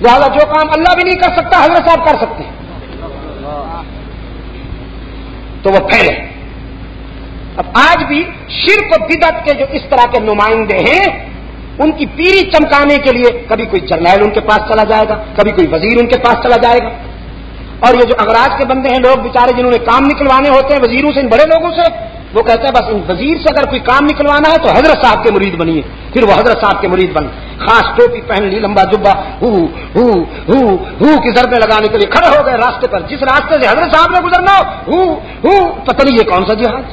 لہٰذا جو کام اللہ بھی نہیں کر سکتا، حضرت صاحب کر سکتے تو وہ پھیلے۔ اب آج بھی شرک و بدت کے جو اس طرح کے نمائندے ہیں، ان کی پیری چمکانے کے لیے کبھی کوئی جرنیل ان کے پاس چلا جائے گا، کبھی کوئی وزیر ان کے پاس چلا جائے گا۔ اور یہ جو اگراج کے بندے ہیں، لوگ بیچارے جنہوں نے کام نکلوانے ہوتے ہیں، وزیروں سے ان بڑے لوگوں سے وہ کہتا ہے بس ان وزیر سے اگر کوئی کام نکلوانا ہے تو حضرت صاحب کے مرید بنیے۔ پھر وہ حضرت صاحب کے مرید بن خاص ٹوپی پہن لی، لمبا جبا ہو ہو ہو ہو کی ضربے لگانے کے لیے کھڑے ہو گئے راستے پر۔ جس راستے سے حضرت صاحب نے گزرنا ہو ہو پتہ نہیں یہ کون سا جہاز۔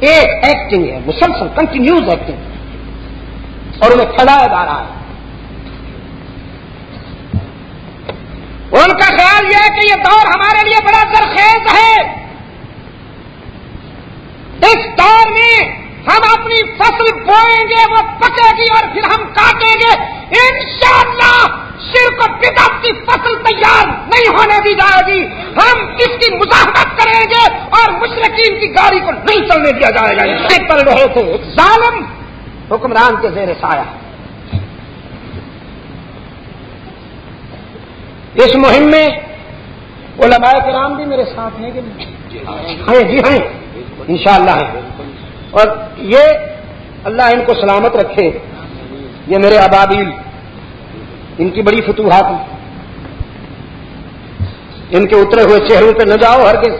ایک ایکٹنگ ہے، مسلسل کنٹینیوز ایکٹنگ اور انہیں کھڑایا جا رہا ہے۔ ان کا خیال یہ ہے کہ یہ دور ہمارے لیے بڑا زرخیز ہے۔ اس دور میں ہم اپنی فصل بوئیں گے وہ پکے گی اور پھر ہم کاٹیں گے۔ انشاءاللہ صرف بدعت کی فصل تیار نہیں ہونے دی جائے گی۔ ہم اس کی مزاحمت کریں گے اور مشرقین کی گاڑی کو نہیں چلنے دیا جائے گا۔ رہے ظالم حکمران کے زیر سایہ۔ اس مہم میں علماء کرام بھی میرے ساتھ ہیں کہ ہیں ہاں جی ہیں انشاءاللہ ہیں۔ اور یہ اللہ ان کو سلامت رکھے۔ یہ میرے ابابیل ان کی بڑی فتوحات۔ ان کے اترے ہوئے چہروں پہ نہ جاؤ ہر کس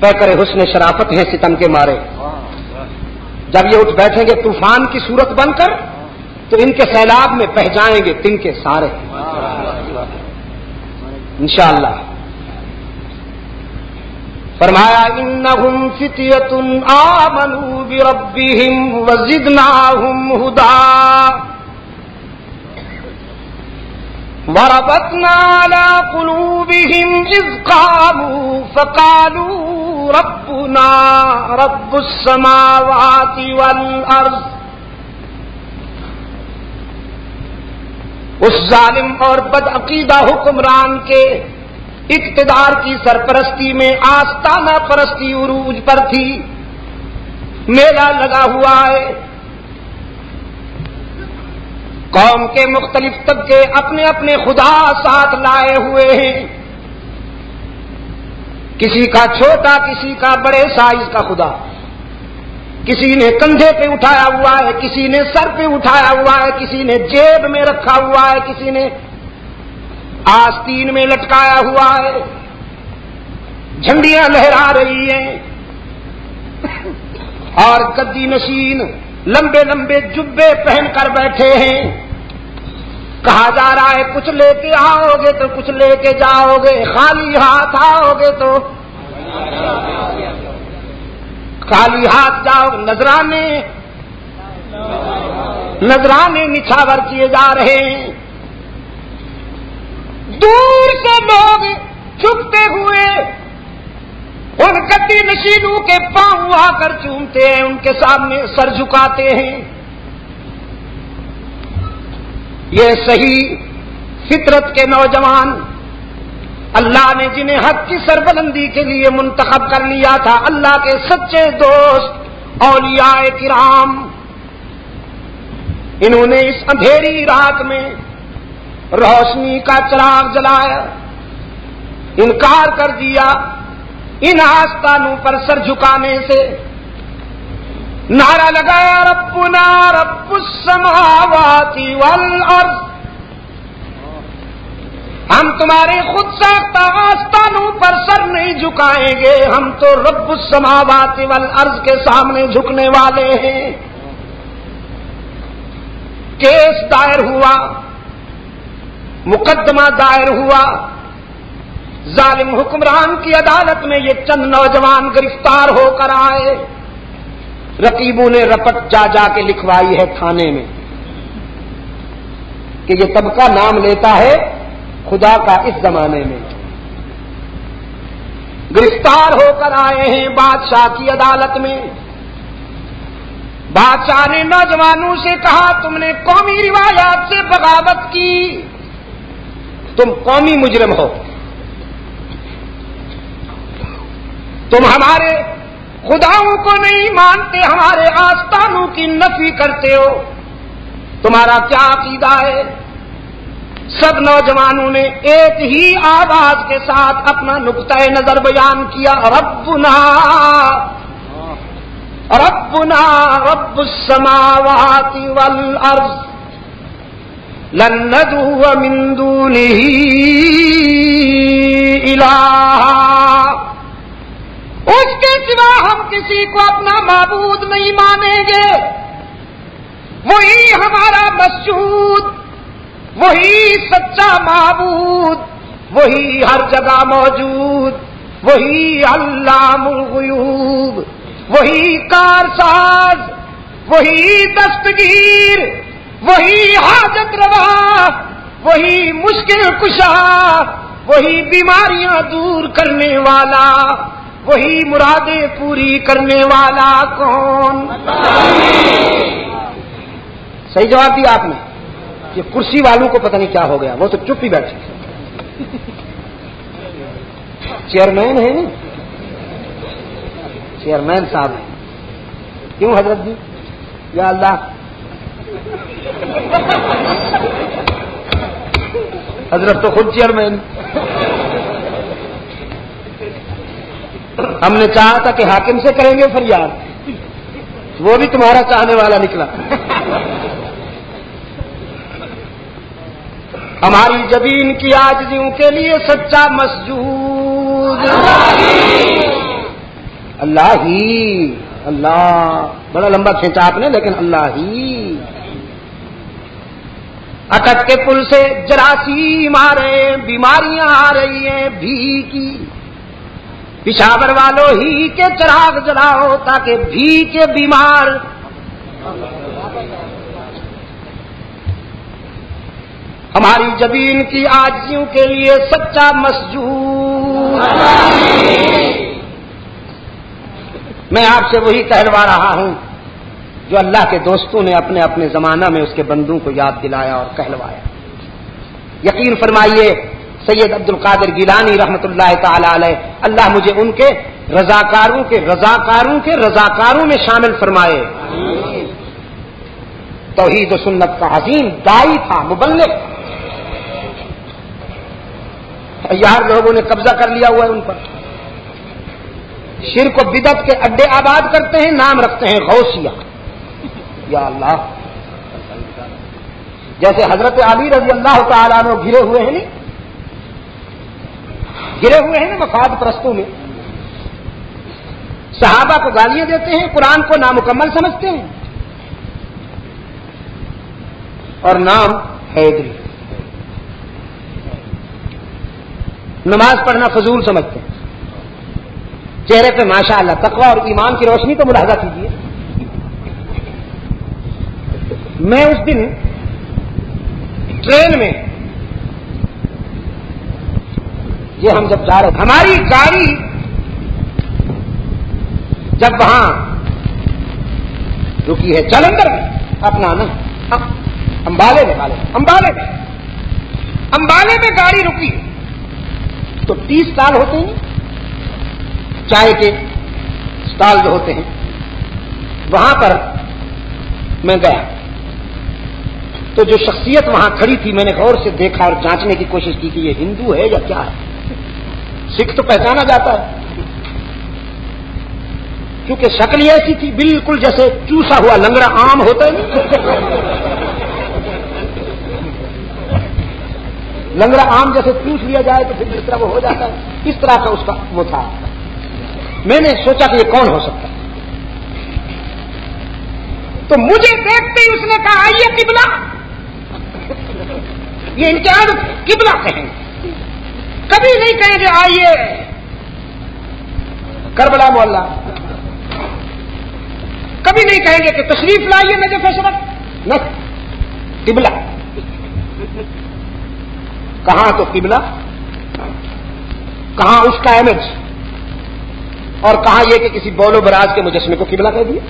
پہ کرے، حسن شرافت ہیں ستم کے مارے۔ جب یہ اٹھ بیٹھیں گے، طوفان کی صورت بن کر تو ان کے سیلاب میں بہ جائیں گے تن کے سارے۔ انشاءاللہ۔ فرمایا، انہم فتیت آمنوا بربهم وزدناہم ہدا۔ وربطنا على قلوبهم اذ قاموا فقالوا ربنا رب السماوات والارض اس ظالم اور بدعقیدہ حکمران کے اقتدار کی سرپرستی میں آستانہ پرستی عروج پر تھی۔ میلہ لگا ہوا ہے۔ قوم کے مختلف طبقے اپنے اپنے خدا ساتھ لائے ہوئے ہیں۔ کسی کا چھوٹا، کسی کا بڑے سائز کا خدا۔ کسی نے کندھے پہ اٹھایا ہوا ہے، کسی نے سر پہ اٹھایا ہوا ہے، کسی نے جیب میں رکھا ہوا ہے، کسی نے آستین میں لٹکایا ہوا ہے۔ جھنڈیاں لہرا رہی ہیں۔ اور گدی نشین لمبے لمبے جبے پہن کر بیٹھے ہیں۔ کہا جا رہا ہے، کچھ لے کے آؤ گے تو کچھ لے کے جاؤ گے، خالی ہاتھ آؤ گے تو۔ کالی ہاتھ جاؤ، نذرانے۔ نذرانے نچھاور کیے جا رہے ہیں۔ دور سے لوگ چھپتے ہوئے ان گدی نشینوں کے پاؤں آ کر چومتے ہیں، ان کے سامنے سر جھکاتے ہیں۔ یہ صحیح فطرت کے نوجوان اللہ نے جنہیں حق کی سربلندی کے لیے منتخب کر لیا تھا، اللہ کے سچے دوست، اولیاء کرام۔ انہوں نے اس اندھیری رات میں روشنی کا چراغ جلایا، انکار کر دیا، ان آستانوں پر سر جھکانے سے۔ نعرہ لگایا، ربنا رب السماوات والارض۔ ہم تمہارے خود ساختہ آستانوں پر سر نہیں جھکائیں گے۔ ہم تو رب السماوات والارض کے سامنے جھکنے والے ہیں۔ کیس دائر ہوا، مقدمہ دائر ہوا۔ ظالم حکمران کی عدالت میں یہ چند نوجوان گرفتار ہو کر آئے۔ رقیبوں نے رپٹ جا جا کے لکھوائی ہے تھانے میں کہ یہ طبقہ نام لیتا ہے خدا کا اس زمانے میں گرفتار ہو کر آئے ہیں بادشاہ کی عدالت میں۔ بادشاہ نے نوجوانوں سے کہا، تم نے قومی روایات سے بغاوت کی۔ تم قومی مجرم ہو۔ تم ہمارے خداؤں کو نہیں مانتے، ہمارے آستانوں کی نفی کرتے ہو۔ تمہارا کیا عقیدہ ہے؟ سب نوجوانوں نے ایک ہی آواز کے ساتھ اپنا نقطۂ نظر بیان کیا، ربنا ربنا رب السماوات والارض، لن ندعو من دونه الہ سوا ہم کسی کو اپنا معبود نہیں مانیں گے۔ وہی ہمارا مسجود وہی سچا معبود وہی ہر جگہ موجود وہی علام الغیوب وہی کارساز وہی دستگیر وہی حاجت روا وہی مشکل کشا وہی بیماریاں دور کرنے والا وہی مرادیں پوری کرنے والا کون؟ صحیح جواب دیا آپ نے۔ کہ کرسی والوں کو پتہ نہیں کیا ہو گیا، وہ تو چپ ہی بیٹھے۔ چیئرمین ہے چیئرمین صاحب ہیں۔ کیوں حضرت جی؟ یا اللہ۔ حضرت تو خود چیئرمین۔ ہم نے چاہا تھا کہ حاکم سے کریں گے فریاد۔ وہ بھی تمہارا چاہنے والا نکلا۔ ہماری زمین کی آجزیوں کے لیے سچا مسجود۔ اللہ ہی، اللہ۔ بڑا لمبا کھینچا آپ نے، لیکن اللہ ہی۔ اٹک کے پل سے جراثیم آ رہے ہیں، بیماریاں آ رہی ہیں بھی کی۔ پشاور والوں ہی کے چراغ جلاؤ تاکہ بھی کے بیمار۔ ہماری زمین کی آجیوں کے لیے سچا مسجود۔ میں آپ سے وہی کہلوا رہا ہوں جو اللہ کے دوستوں نے اپنے اپنے زمانہ میں اس کے بندوں کو یاد دلایا اور کہلوایا۔ یقین فرمائیے سید عبد القادر گیلانی رحمت اللہ تعالی علیہ اللہ مجھے ان کے رضاکاروں کے رضاکاروں کے رضاکاروں میں شامل فرمائے۔ توحید و سنت کا عظیم دائی تھا مبلغ۔ یار لوگوں نے قبضہ کر لیا ہوا ہے ان پر۔ شرک و بدت کے اڈے آباد کرتے ہیں، نام رکھتے ہیں، غوثیہ۔ یا اللہ۔ جیسے حضرت علی رضی اللہ تعالیٰ عنہ گرے ہوئے ہیں نہیں گرے ہوئے ہیں نا مفاد پرستوں میں۔ صحابہ کو گالیاں دیتے ہیں، قرآن کو نامکمل سمجھتے ہیں۔ اور نام حیدری۔ نماز پڑھنا فضول سمجھتے ہیں۔ چہرے پہ ماشاء اللہ تقوا اور ایمان کی روشنی تو ملاحظہ کیجیے میں اس دن ٹرین میں یہ ہم جب جا رہے ہماری گاڑی جب وہاں رکی ہے جلندر میں، اپنا نا ہاں، امبالے میں امبالے میں امبالے میں گاڑی رکی۔ ہے تو تیس سال ہوتے ہیں۔ چائے کے اسٹال جو ہوتے ہیں، وہاں پر میں گیا۔ تو جو شخصیت وہاں کھڑی تھی، میں نے غور سے دیکھا اور جانچنے کی کوشش کی کہ یہ ہندو ہے یا کیا ہے۔ سکھ تو پہچانا جاتا ہے۔ کیونکہ شکل ایسی تھی، بالکل جیسے چوسا ہوا لنگڑا آم ہوتا ہے۔ لنگڑا آم جیسے چوس لیا جائے تو پھر جس طرح وہ ہو جاتا ہے، اس طرح کا اس کا وہ تھا۔ میں نے سوچا کہ یہ کون ہو سکتا ہے؟ تو مجھے دیکھتے ہی اس نے کہا، آئیے کبلا یہ امتحان کبلا کہیں۔ گے کبھی نہیں کہیں گے آئیے۔ کربلا محلہ کبھی نہیں کہیں گے کہ تشریف لائیے میں فیصلہ۔ نہ، قبلہ۔ کہاں تو قبلہ؟ کہاں اس کا امیج اور کہاں یہ کہ کسی بولو براز کے مجسمے کو قبلہ کہہ دیا؟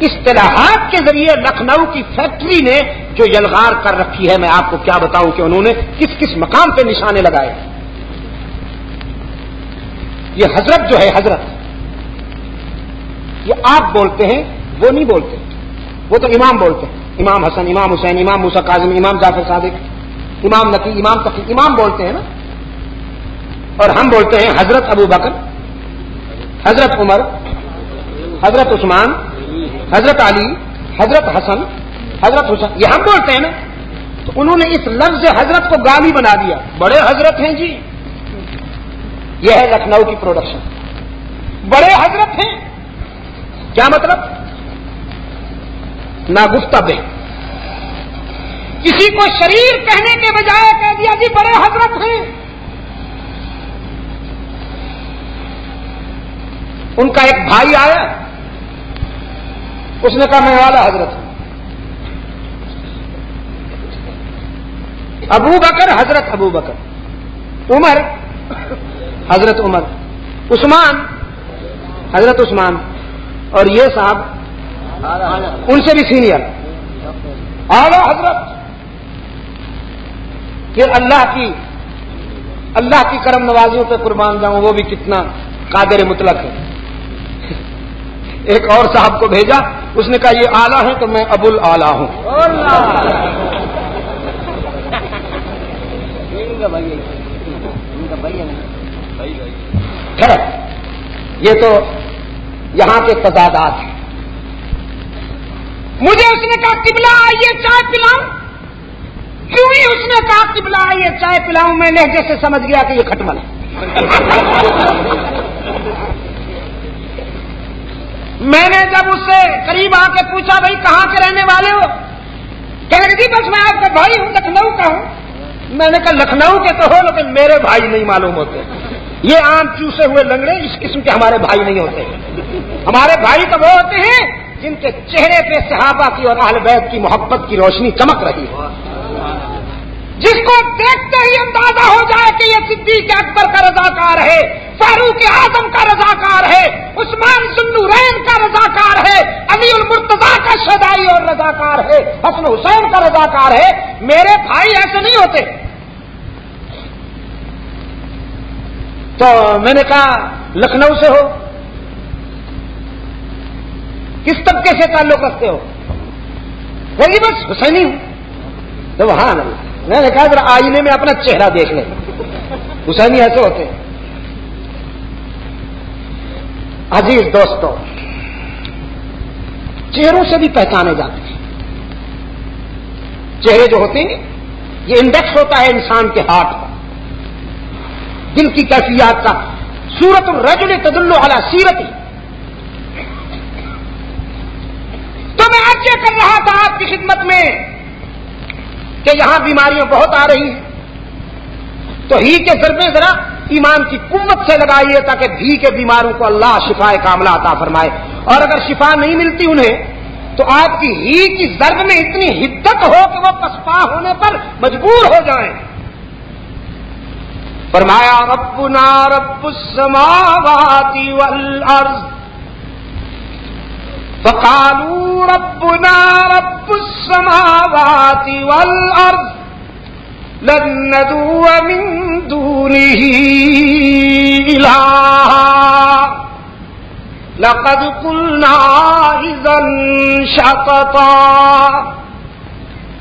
اصطلاحات کے ذریعے لکھنؤ کی فیکٹری نے جو یلغار کر رکھی ہے، میں آپ کو کیا بتاؤں کہ انہوں نے کس کس مقام پہ نشانے لگائے؟ یہ حضرت جو ہے، حضرت، یہ آپ بولتے ہیں، وہ نہیں بولتے، وہ تو امام بولتے ہیں، امام حسن، امام حسین، امام موسا کاظم امام جعفر صادق۔ امام نقی، امام تقی امام بولتے ہیں نا؟ اور ہم بولتے ہیں حضرت ابو بکر، حضرت عمر، حضرت عثمان، حضرت علی، حضرت حسن حضرت حسن یہ ہم بولتے ہیں نا؟ تو انہوں نے اس لفظ حضرت کو گالی بنا دیا۔ بڑے حضرت ہیں جی۔ یہ ہے لکھنؤ کی پروڈکشن بڑے حضرت ہیں۔ کیا مطلب؟ ناگفتہ کسی کو شریر کہنے کے بجائے کہہ دیا جی بڑے حضرت ہیں. ان کا ایک بھائی آیا، اس نے کہا، میں والا حضرت ہوں. ابو بکر، حضرت ابو بکر، عمر، حضرت عمر، عثمان، حضرت عثمان، اور یہ صاحب، ان سے بھی سینئر۔ اعلی حضرت۔ کہ اللہ کی اللہ کی کرم نوازیوں پہ قربان جاؤں، وہ بھی کتنا قادر مطلق ہے۔ ایک اور صاحب کو بھیجا، اس نے کہا، یہ آلہ ہے تو میں ابو آلہ ہوں۔ یہ تو یہاں کے تضادات ہیں۔ مجھے اس نے کہا، قبلہ آئیے، چائے پلاؤں۔ کیوں ہی اس نے کہا قبلہ آئیے، چائے پلاؤں میں، لہجے سے سمجھ گیا کہ یہ کھٹمل ہے۔ میں نے جب اس سے قریب آ کے پوچھا، بھائی کہاں کے رہنے والے ہو؟ کہ جی بس میں آپ کا بھائی ہوں، لکھنؤ کا ہوں۔ میں نے کہا، لکھنؤ کے تو ہو، لیکن میرے بھائی نہیں معلوم ہوتے۔ یہ آم چوسے ہوئے لنگڑے اس قسم کے ہمارے بھائی نہیں ہوتے۔ ہمارے بھائی تو وہ ہوتے ہیں جن کے چہرے پہ صحابہ کی اور اہل بیت کی محبت کی روشنی چمک رہی ہے۔ جس کو دیکھتے ہی اندازہ ہو جائے کہ یہ صدیق اکبر کا رضاکار ہے، فاروق اعظم کا رضاکار ہے، عثمان سنو رین کا رضاکار ہے، علی المرتضا کا شدائی اور رضاکار ہے، حسن حسین کا رضاکار ہے۔ میرے بھائی ایسے نہیں ہوتے۔ تو میں نے کہا، لکھنؤ سے ہو؟ کس طبقے سے تعلق رکھتے ہو؟ بولی بس حسینی ہوں تو وہاں میں نے کہا ذرا آئینے میں اپنا چہرہ دیکھ لیں۔ حسینی ایسے ہوتے۔ ہیں عزیز دوستوں چہروں سے بھی پہچانے جاتے ہیں۔ چہرے جو ہوتے ہیں، یہ انڈیکس ہوتا ہے انسان کے ہاتھ کا دل کی کیفیات کا۔ سورت الرجل تدل علی سیرت تو میں آج یہ کر رہا تھا آپ کی خدمت میں کہ یہاں بیماریاں بہت آ رہی ہیں۔ تو ہی کے ذربے ذرا ایمان کی قوت سے لگائیے تاکہ بھی کے بیماروں کو اللہ شفا کاملہ عطا فرمائے۔ اور اگر شفا نہیں ملتی انہیں، تو آپ کی ہی کی ضرب میں اتنی حدت ہو کہ وہ پسپا ہونے پر مجبور ہو جائیں۔ فرمایا، ربنا رب السماوات والارض فقالوا ربنا رب السماوات والارض لن ندعو من دونه إلها. لقد قلنا إذا شططا.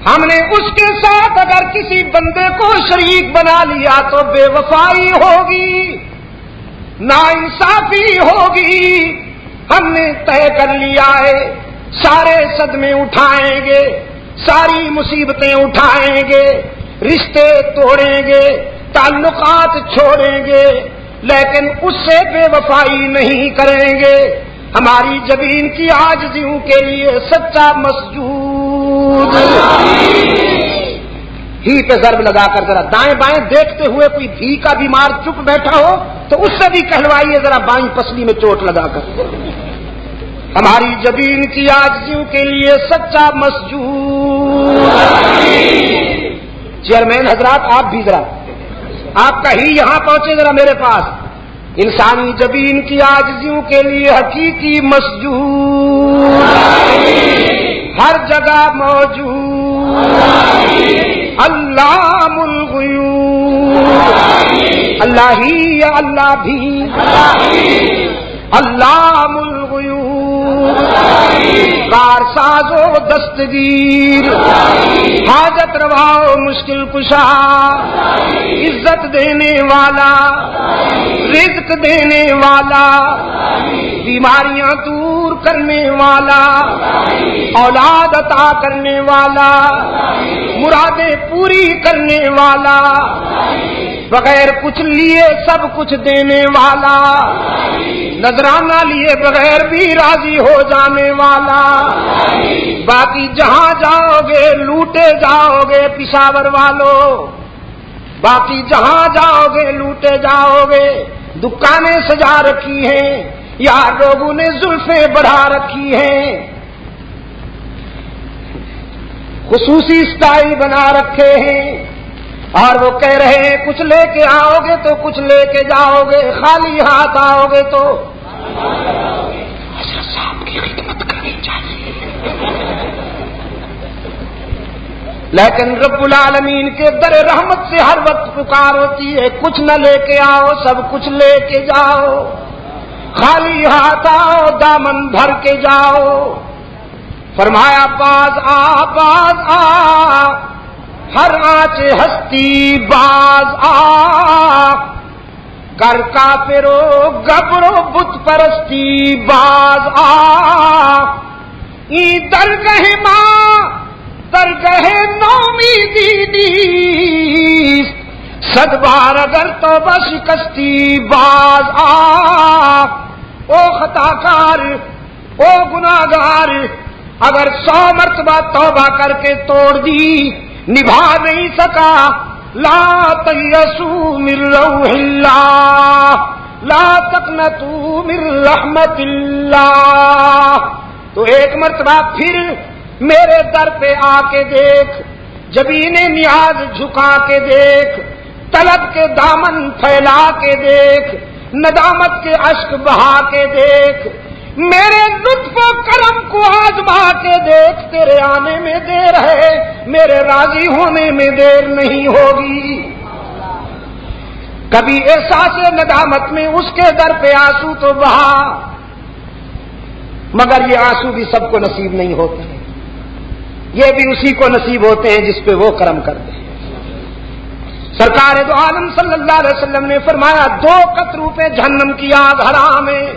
ہم نے اس کے ساتھ اگر کسی بندے کو شریک بنا لیا تو بے وفائی ہوگی نا انصافی ہوگی۔ ہم نے طے کر لیا ہے، سارے صدمے اٹھائیں گے، ساری مصیبتیں اٹھائیں گے، رشتے توڑیں گے، تعلقات چھوڑیں گے، لیکن اس سے بے وفائی نہیں کریں گے۔ ہماری زمین کی آجزیوں کے لیے سچا مسجود۔ ہی پہ ضرب لگا کر ذرا دائیں بائیں دیکھتے ہوئے کوئی بھی کا بیمار چپ بیٹھا ہو تو اس سے بھی کہلوائیے ذرا بائیں پسلی میں چوٹ لگا کر۔ ہماری زمین کی آجزیوں کے لیے سچا مسجود۔ چیئرمین حضرات، آپ بھی ذرا، آپ کا ہی یہاں پہنچے ذرا میرے پاس۔ انسانی زبین کی آجزیوں کے لیے حقیقی مسجود۔ ہر جگہ موجود۔ علام الغیوب اللہ ہی یا اللہ بھی علام الغیوب کار سازو دستگیر، حاجت رواؤ مشکل کشا، عزت دینے والا، رزق دینے والا، بیماریاں دور کرنے والا، اولاد عطا کرنے والا، مرادیں پوری کرنے والا، بغیر کچھ لیے سب کچھ دینے والا نظرانہ لیے بغیر بھی راضی ہو جانے والا۔ باقی جہاں جاؤ گے لوٹے جاؤ گے پشاور والوں باقی جہاں جاؤ گے لوٹے جاؤ گے دکانیں سجا رکھی ہیں، یا لوگوں نے زلفیں بڑھا رکھی ہیں۔ خصوصی اسٹائل بنا رکھے ہیں۔ اور وہ کہہ رہے ہیں، کچھ لے کے آؤ گے تو کچھ لے کے جاؤ گے، خالی ہاتھ آؤ گے تو۔ صاحب کی خدمت کرنی چاہیے۔ لیکن رب العالمین کے در رحمت سے ہر وقت پکار ہوتی ہے، کچھ نہ لے کے آؤ، سب کچھ لے کے جاؤ۔ خالی ہاتھ آؤ، دامن بھر کے جاؤ۔ فرمایا، باز آ باز آ۔ ہر آچ ہستی باز آ۔ کر کا پھرو گبرو بت پرستی باز آ۔ درگہ ماں، درگہ نومی دی سد بار اگر تو بس کستی باز آ۔ او خطا کار او گناگار اگر سو مرتبہ توبہ کر کے توڑ دی۔ نبھا نہیں سکا۔ لا تیسو مر روح اللہ۔ لا تقنتو مر رحمت اللہ۔ تو ایک مرتبہ پھر میرے در پہ آ کے دیکھ۔ جبین نیاز جھکا کے دیکھ۔ طلب کے دامن پھیلا کے دیکھ۔ ندامت کے اشک بہا کے دیکھ۔ میرے لطف و کرم کو آزما کے دیکھ تیرے آنے میں دیر ہے، میرے راضی ہونے میں دیر نہیں ہوگی۔ کبھی احساس ندامت میں اس کے در پہ آنسو تو بہا، مگر یہ آنسو بھی سب کو نصیب نہیں ہوتے۔ ہیں یہ بھی اسی کو نصیب ہوتے ہیں جس پہ وہ کرم کرتے ہیں۔ سرکار دو عالم صلی اللہ علیہ وسلم نے فرمایا، دو قطروں پہ جہنم کی آگ حرام ہے۔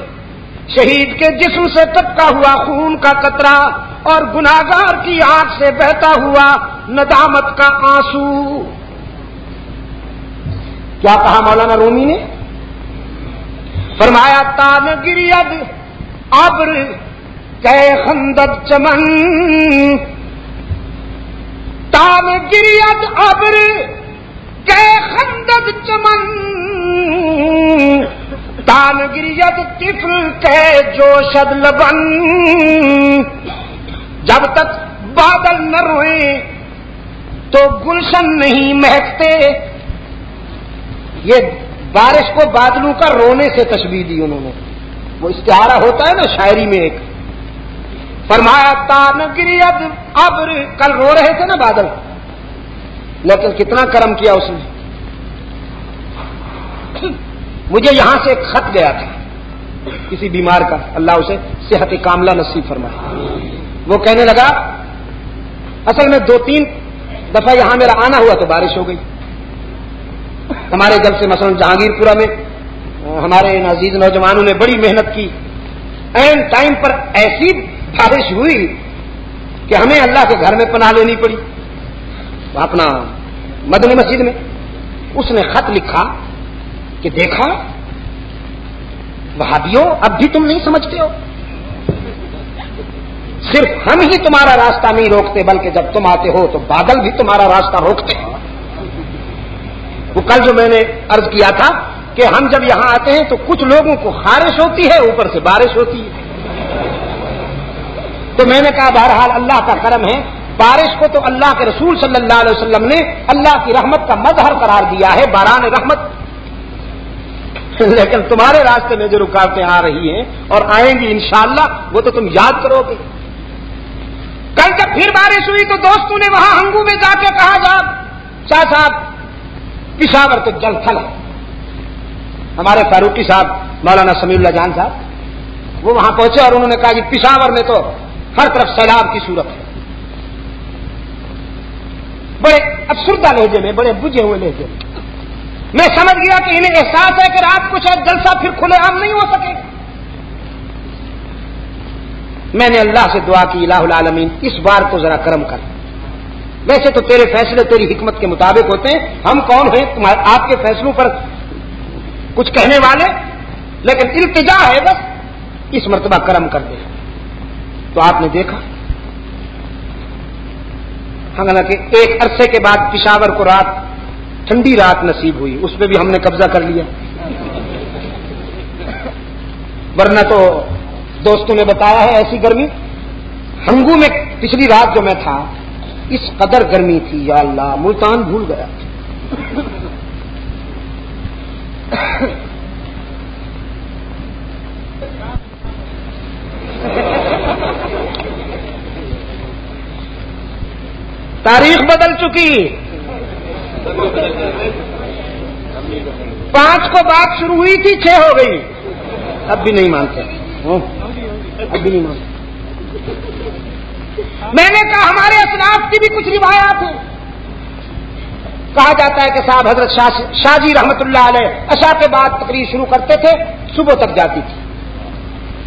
شہید کے جسم سے ٹپکا ہوا خون کا قطرہ اور گناگار کی آنکھ سے بہتا ہوا ندامت کا آنسو۔ کیا کہا مولانا رومی نے؟ فرمایا، تان گرید ابر کہ خندد چمن۔ تان گرید ابر کہ خندد چمن۔ تان گریت طفل کے جو شد لبن۔ جب تک بادل نہ روئے تو گلشن نہیں مہکتے۔ یہ بارش کو بادلوں کا رونے سے تشبیح دی انہوں نے۔ وہ استعارہ ہوتا ہے نا شاعری میں ایک۔ فرمایا تان گریت اب کل رو رہے تھے نا بادل۔ لیکن کتنا کرم کیا اس نے۔ مجھے یہاں سے ایک خط گیا تھا۔ کسی بیمار کا۔ اللہ اسے صحت کاملہ نصیب فرمائے۔ وہ کہنے لگا، اصل میں دو تین دفعہ یہاں میرا آنا ہوا تو بارش ہو گئی۔ ہمارے گھر سے مثلا جہانگیر پورا میں، ہمارے عزیز نوجوانوں نے بڑی محنت کی۔ اینڈ ٹائم پر ایسی بارش ہوئی کہ ہمیں اللہ کے گھر میں پناہ لینی پڑی۔ اپنا مدنی مسجد میں اس نے خط لکھا۔ کہ دیکھا، وہابیوں، اب بھی تم نہیں سمجھتے ہو۔ صرف ہم ہی تمہارا راستہ نہیں روکتے، بلکہ جب تم آتے ہو تو بادل بھی تمہارا راستہ روکتے ہیں۔ وہ کل جو میں نے ارض کیا تھا کہ ہم جب یہاں آتے ہیں تو کچھ لوگوں کو خارش ہوتی ہے، اوپر سے بارش ہوتی ہے۔ تو میں نے کہا، بہرحال اللہ کا کرم ہے، بارش کو تو اللہ کے رسول صلی اللہ علیہ وسلم نے اللہ کی رحمت کا مظہر قرار دیا ہے، باران رحمت لیکن تمہارے راستے میں جو رکاوٹیں آ رہی ہیں اور آئیں گی انشاءاللہ، وہ تو تم یاد کرو گے۔ کل جب پھر بارش ہوئی تو دوستوں نے وہاں ہنگو میں جا کے کہا، جا شاہ صاحب، پشاور تو جل تھل ہے۔ ہمارے فاروقی صاحب، مولانا سمیع اللہ جان صاحب، وہ وہاں پہنچے اور انہوں نے کہا کہ پشاور میں تو ہر طرف سیلاب کی صورت ہے۔ بڑے افسردہ لہجے میں، بڑے بجے ہوئے لہجے میں۔ میں سمجھ گیا کہ انہیں احساس ہے کہ رات کو شاید جلسہ پھر کھلے عام نہیں ہو سکے۔ میں نے اللہ سے دعا کی، الہ العالمین، اس بار کو ذرا کرم کر۔ ویسے تو تیرے فیصلے، تیری حکمت کے مطابق ہوتے ہیں۔ ہم کون ہیں؟ تمہارے، آپ کے فیصلوں پر کچھ کہنے والے۔ لیکن التجا ہے بس۔ اس مرتبہ کرم کر دے۔ تو آپ نے دیکھا۔ حالانکہ ایک عرصے کے بعد پشاور کو رات ٹھنڈی رات نصیب ہوئی، اس پہ بھی ہم نے قبضہ کر لیا۔ ورنہ تو دوستوں نے بتایا ہے ایسی گرمی۔ ہنگو میں پچھلی رات جو میں تھا، اس قدر گرمی تھی، یا اللہ، ملتان بھول گیا۔ تاریخ بدل چکی۔ پانچ کو بات شروع ہوئی تھی، چھ ہو گئی۔ اب بھی نہیں مانتے۔ اب بھی نہیں مانتے۔ میں نے کہا، ہمارے اسناف کی بھی کچھ روایات ہیں۔ کہا جاتا ہے کہ صاحب حضرت شاہ جی رحمت اللہ علیہ اشا کے بعد تقریر شروع کرتے تھے، صبح تک جاتی تھی۔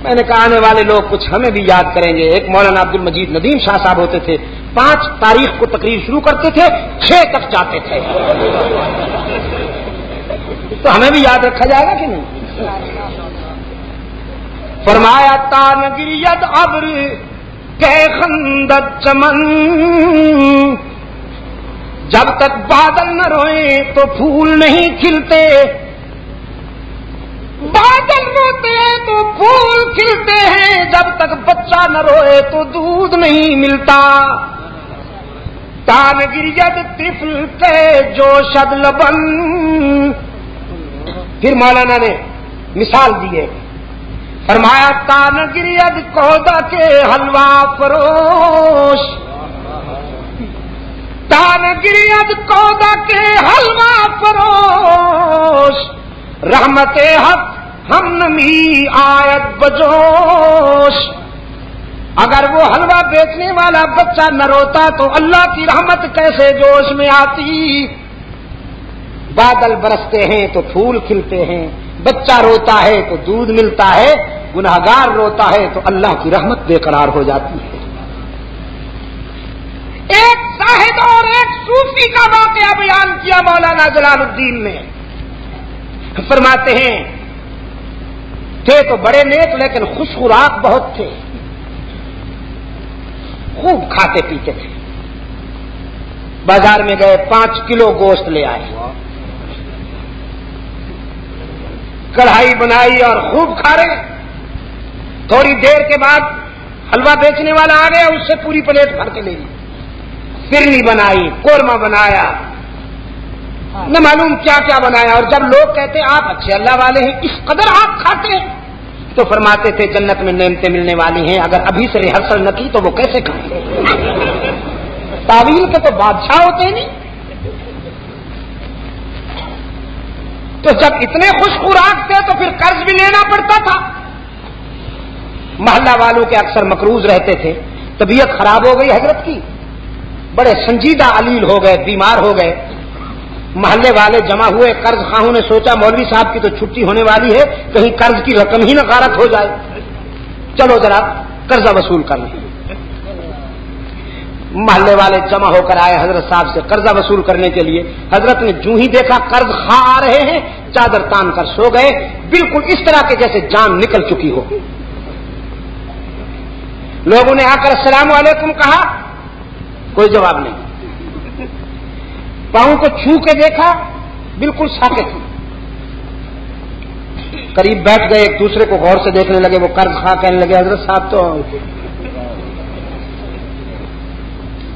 میں نے کہا، آنے والے لوگ کچھ ہمیں بھی یاد کریں گے۔ ایک مولانا عبد المجید ندیم شاہ صاحب ہوتے تھے۔ پانچ تاریخ کو تقریر شروع کرتے تھے، چھ تک جاتے تھے۔ تو ہمیں بھی یاد رکھا جائے گا کہ نہیں؟ فرمایا تانگریت ابر کہ خندت چمن۔ جب تک بادل نہ روئے تو پھول نہیں کھلتے۔ بادل روتے ہیں تو پھول کھلتے ہیں۔ جب تک بچہ نہ روئے تو دودھ نہیں ملتا۔ تان گریت تفل کے جو شد لبن۔ پھر مولانا نے مثال دیے فرمایا، تان گریت کودا کے حلوا فروش۔ تان گریت کودا کے حلوا فروش۔ رحمت حق ہم نمی آیت بجوش۔ اگر وہ حلوہ بیچنے والا بچہ نہ روتا تو اللہ کی رحمت کیسے جوش میں آتی؟ بادل برستے ہیں تو پھول کھلتے ہیں، بچہ روتا ہے تو دودھ ملتا ہے گناگار روتا ہے تو اللہ کی رحمت بے قرار ہو جاتی ہے۔ ایک صاحب اور ایک صوفی کا واقعہ بیان کیا مولانا جلال الدین نے۔ فرماتے ہیں، تھے تو بڑے نیک لیکن خوش خوراک بہت تھے۔ خوب کھاتے پیتے تھے۔ بازار میں گئے، پانچ کلو گوشت لے آئے۔ کڑھائی بنائی اور خوب کھا رہے تھوڑی دیر کے بعد حلوہ بیچنے والا آ گیا، اس سے پوری پلیٹ بھر کے لے لی۔ فرنی بنائی، قورمہ بنایا۔ نہ معلوم کیا کیا بنایا۔ اور جب لوگ کہتے آپ اچھے اللہ والے ہیں، اس قدر آپ کھاتے ہیں۔ تو فرماتے تھے، جنت میں نعمتیں ملنے والی ہیں، اگر ابھی سے ریہرسل نہ کی تو وہ کیسے کھائیں تعویل کے تو بادشاہ ہوتے نہیں۔ تو جب اتنے خوش خوراک تھے تو پھر قرض بھی لینا پڑتا تھا۔ محلہ والوں کے اکثر مقروض رہتے تھے، طبیعت خراب ہو گئی حضرت کی۔ بڑے سنجیدہ علیل ہو گئے، بیمار ہو گئے۔ محلے والے جمع ہوئے، قرض خواہوں نے سوچا مولوی صاحب کی تو چھٹی ہونے والی ہے، کہیں قرض کی رقم ہی نہ غارت ہو جائے۔ چلو ذرا قرضہ وصول کر لیں۔ محلے والے جمع ہو کر آئے حضرت صاحب سے قرضہ وصول کرنے کے لیے۔ حضرت نے جو ہی دیکھا قرض خواہ آ رہے ہیں، چادر تان کر سو گئے۔ بالکل اس طرح کے جیسے جان نکل چکی ہو۔ لوگوں نے آ کر السلام علیکم کہا، کوئی جواب نہیں۔ پاؤں کو چھو کے دیکھا، بالکل ساکت قریب بیٹھ گئے، ایک دوسرے کو غور سے دیکھنے لگے، وہ قرض خواہ کہنے لگے، حضرت صاحب تو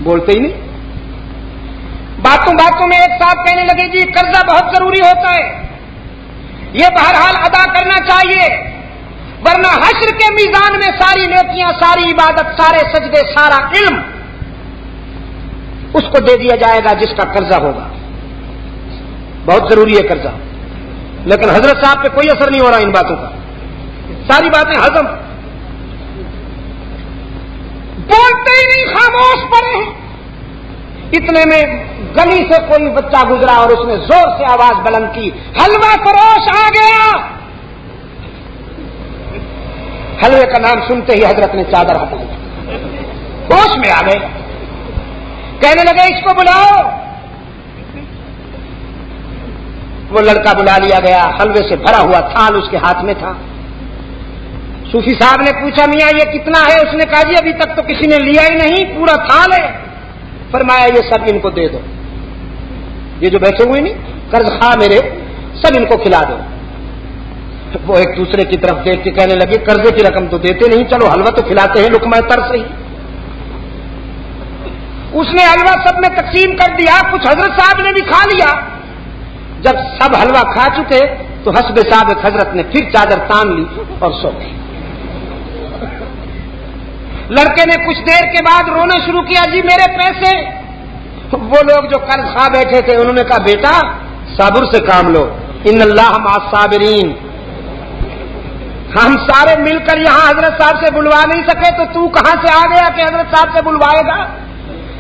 بولتے ہی نہیں۔ باتوں باتوں میں ایک صاحب کہنے لگے جی قرضہ بہت ضروری ہوتا ہے۔ یہ بہرحال ادا کرنا چاہیے۔ ورنہ حشر کے میزان میں ساری نیکیاں، ساری عبادت، سارے سجدے، سارا علم اس کو دے دیا جائے گا جس کا قرضہ ہوگا۔ بہت ضروری ہے قرضہ۔ لیکن حضرت صاحب پہ کوئی اثر نہیں ہو رہا ان باتوں کا۔ ساری باتیں ہزم بولتے ہی نہیں، خاموش پڑے ہیں۔ اتنے میں گلی سے کوئی بچہ گزرا اور اس نے زور سے آواز بلند کی، حلوہ فروش آ گیا۔ حلوے کا نام سنتے ہی حضرت نے چادر ہٹائی ہوش میں آ گئے۔ کہنے لگے اس کو بلاؤ۔ وہ لڑکا بلا لیا گیا، حلوے سے بھرا ہوا تھال اس کے ہاتھ میں تھا۔ صوفی صاحب نے پوچھا، میاں، یہ کتنا ہے؟ اس نے کہا جی ابھی تک تو کسی نے لیا ہی نہیں، پورا تھال ہے۔ فرمایا، یہ سب ان کو دے دو۔ یہ جو بیٹھے ہوئے نہیں، قرض خواہ میرے، سب ان کو کھلا دو۔ وہ ایک دوسرے کی طرف دیکھ کے کہنے لگے، قرضے کی رقم تو دیتے نہیں، چلو، حلوہ تو کھلاتے ہیں لکما تر سے ہی اس نے حلوہ سب میں تقسیم کر دیا، کچھ حضرت صاحب نے بھی کھا لیا۔ جب سب حلوہ کھا چکے تو حسب صاحب حضرت نے پھر چادر تان لی اور سو گئی لڑکے نے کچھ دیر کے بعد رونا شروع کیا جی میرے پیسے! وہ لوگ جو قرض خواہ بیٹھے تھے، انہوں نے کہا، بیٹا، صابر سے کام لو۔ ان اللہ صابرین ہم سارے مل کر یہاں حضرت صاحب سے بلوا نہیں سکے، تو تو کہاں سے آ گیا کہ حضرت صاحب سے بلوائے گا؟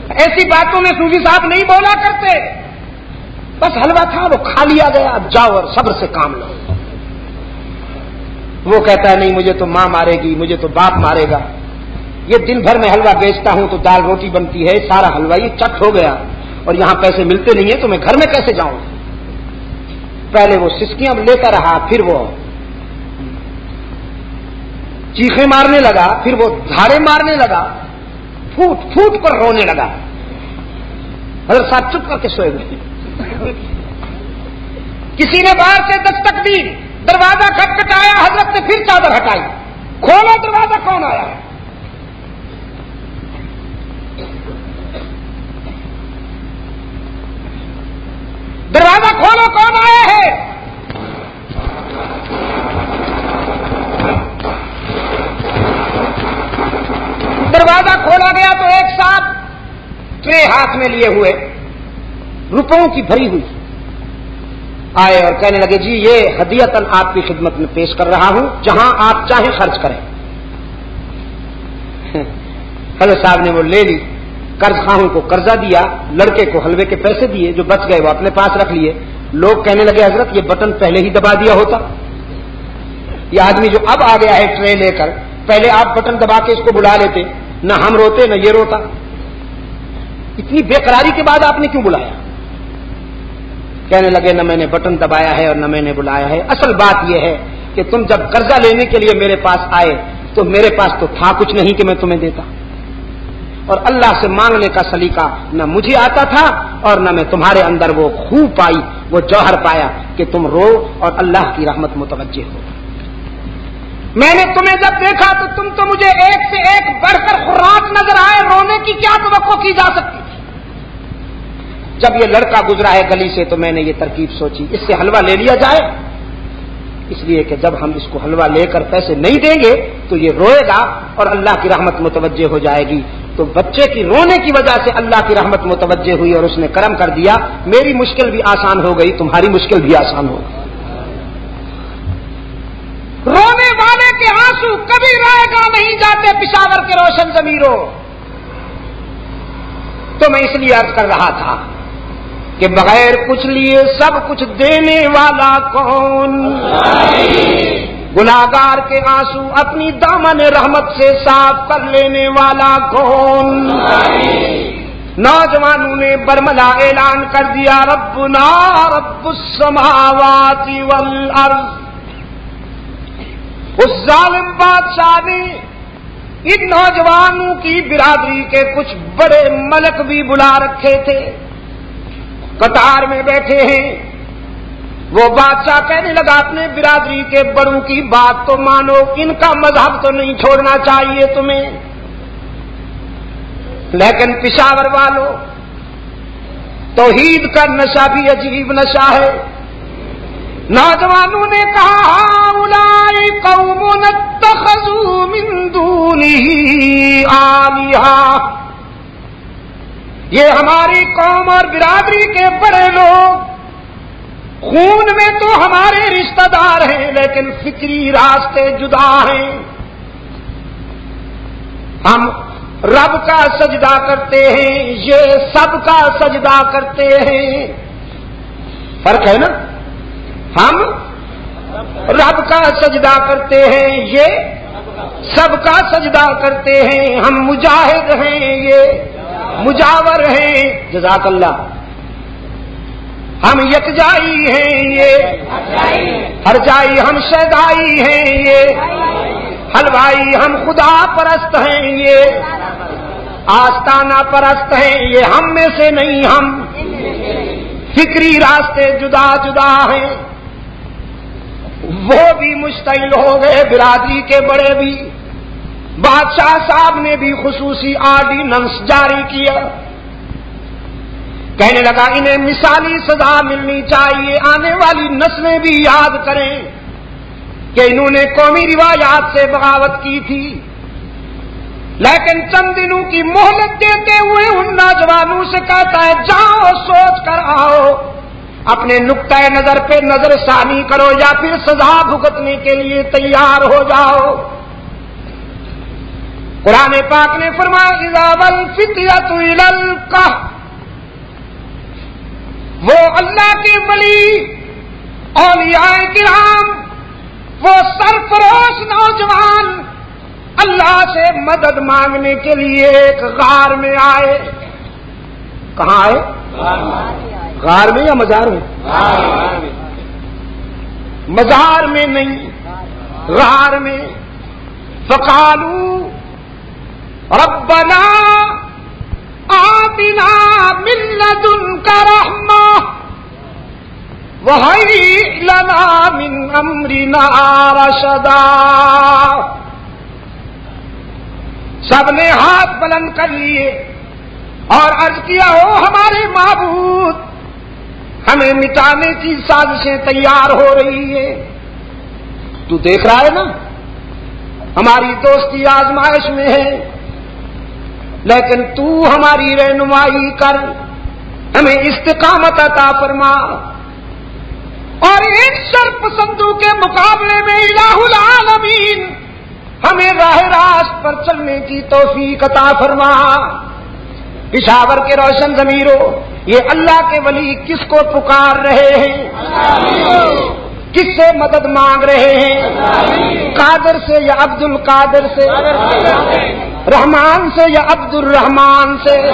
ایسی باتوں میں سوجی صاحب نہیں بولا کرتے۔ بس حلوہ تھا، وہ کھا لیا گیا۔ اب جاؤ اور صبر سے کام لو۔ وہ کہتا ہے، نہیں، مجھے تو ماں مارے گی، مجھے تو باپ مارے گا۔ یہ دن بھر میں حلوہ بیچتا ہوں تو دال روٹی بنتی ہے، سارا حلوہ یہ چٹ ہو گیا۔ اور یہاں پیسے ملتے نہیں ہیں تو میں گھر میں کیسے جاؤں؟ پہلے وہ سسکیاں لیتا رہا، پھر وہ چیخے مارنے لگا، پھر وہ دھاڑے مارنے لگا۔ پھوٹ پھوٹ کر رونے لگا۔ حضرت صاحب چپ کر کے سوئے گئے۔ کسی نے باہر سے دستک دی دروازہ کھٹکھٹایا، حضرت نے پھر چادر ہٹائی۔ کھولو دروازہ کون آیا؟ دروازہ کھولو، کون آیا ہے؟ دروازہ کھولا گیا تو ایک ساتھ ٹرے ہاتھ میں لیے ہوئے روپوں کی بھری ہوئی آئے اور کہنے لگے جی یہ ہدیتن آپ کی خدمت میں پیش کر رہا ہوں، جہاں آپ چاہیں خرچ کریں۔ حضرت صاحب نے وہ لے لی، قرض خواہوں کو قرضہ دیا، لڑکے کو حلوے کے پیسے دیے جو بچ گئے وہ اپنے پاس رکھ لیے۔ لوگ کہنے لگے، حضرت، یہ بٹن پہلے ہی دبا دیا ہوتا۔ یہ آدمی جو اب آ گیا ہے ٹرے لے کر پہلے آپ بٹن دبا کے اس کو بلا لیتے، نہ ہم روتے، نہ یہ روتا۔ اتنی بے قراری کے بعد آپ نے کیوں بلایا؟ کہنے لگے، نہ میں نے بٹن دبایا ہے اور نہ میں نے بلایا ہے۔ اصل بات یہ ہے کہ تم جب قرضہ لینے کے لیے میرے پاس آئے، تو میرے پاس تو تھا کچھ نہیں کہ میں تمہیں دیتا۔ اور اللہ سے مانگنے کا سلیقہ نہ مجھے آتا تھا اور نہ میں تمہارے اندر وہ خوب پائی، وہ جوہر پایا کہ تم رو اور اللہ کی رحمت متوجہ ہو۔ میں نے تمہیں جب دیکھا تو تم تو مجھے ایک سے ایک بڑھ کر خوراک نظر آئے، رونے کی کیا توقع کی جا سکتی جب یہ لڑکا گزرا ہے گلی سے تو میں نے یہ ترکیب سوچی، اس سے حلوہ لے لیا جائے۔ اس لیے کہ جب ہم اس کو حلوہ لے کر پیسے نہیں دیں گے تو یہ روئے گا اور اللہ کی رحمت متوجہ ہو جائے گی۔ تو بچے کی رونے کی وجہ سے اللہ کی رحمت متوجہ ہوئی اور اس نے کرم کر دیا۔ میری مشکل بھی آسان ہو گئی، تمہاری مشکل بھی آسان ہو گئی۔ رونے آنسو کبھی رائے گا نہیں جاتے پشاور کے روشن زمیروں تو میں اس لیے عرض کر رہا تھا کہ بغیر کچھ لیے سب کچھ دینے والا کون؟ گناگار کے آنسو اپنی دامن رحمت سے صاف کر لینے والا کون؟ نوجوانوں نے برملا اعلان کر دیا، ربنا رب السماوات والارض۔ اس ظالم بادشاہ نے ان نوجوانوں کی برادری کے کچھ بڑے ملک بھی بلا رکھے تھے۔ قطار میں بیٹھے ہیں۔ وہ بادشاہ کہنے لگا، اپنے برادری کے بڑوں کی بات تو مانو، ان کا مذہب تو نہیں چھوڑنا چاہیے تمہیں۔ لیکن پشاور والوں توحید کا نشہ بھی عجیب نشہ ہے۔ نوجوانوں نے کہا قوم یہ ہماری قوم اور برادری کے بڑے لوگ، خون میں تو ہمارے رشتہ دار ہیں، لیکن فکری راستے جدا ہیں۔ ہم رب کا سجدہ کرتے ہیں، یہ سب کا سجدہ کرتے ہیں۔ فرق ہے نا؟ ہم رب کا سجدہ کرتے ہیں، یہ سب کا سجدہ کرتے ہیں۔ ہم مجاہد ہیں، یہ مجاور ہیں۔ جزاک اللہ۔ ہم یکجائی ہیں، یہ ہر جائی ہم شہدائی ہیں، یہ حلوائی ہم خدا پرست ہیں، یہ آستانہ پرست ہیں۔ یہ ہم میں سے نہیں، ہم فکری راستے جدا جدا ہیں۔ وہ بھی مشتعل ہو گئے، برادری کے بڑے بھی۔ بادشاہ صاحب نے بھی خصوصی آرڈیننس جاری کیا۔ کہنے لگا، انہیں مثالی سزا ملنی چاہیے، آنے والی نسلیں بھی یاد کریں کہ انہوں نے قومی روایات سے بغاوت کی تھی۔ لیکن چند دنوں کی مہلت دیتے ہوئے ان نوجوانوں سے کہتا ہے، جاؤ، سوچ کر آؤ۔ اپنے نقطۂ نظر پہ نظر ثانی کرو یا پھر سزا بھگتنے کے لیے تیار ہو جاؤ۔ قرآن پاک نے فرمایا وہ اللہ کے ولی، اولیاء کرام، وہ سرفروش نوجوان اللہ سے مدد مانگنے کے لیے ایک غار میں آئے۔ کہاں آئے؟ غار میں یا مزار میں؟ مزار میں نہیں، غار میں۔ فکالو ربنا آتنا من لدنك رحمة وهيئ لنا من أمرنا رشدا۔ سب نے ہاتھ بلند کر لیے اور عرض کیا ہو ہمارے معبود ہمیں مٹانے کی سازشیں تیار ہو رہی ہے تو دیکھ رہا ہے نا، ہماری دوستی آزمائش میں ہے، لیکن تو ہماری رہنمائی کر، ہمیں استقامت عطا فرما۔ اور ان شر پسندوں کے مقابلے میں الہ العالمین، ہمیں راہ راست پر چلنے کی توفیق عطا فرما۔ پشاور کے روشن ضمیروں یہ اللہ کے ولی کس کو پکار رہے ہیں؟ کس سے مدد مانگ رہے ہیں؟ قادر سے یا عبد القادر سے؟ رحمان سے یا عبد الرحمان سے؟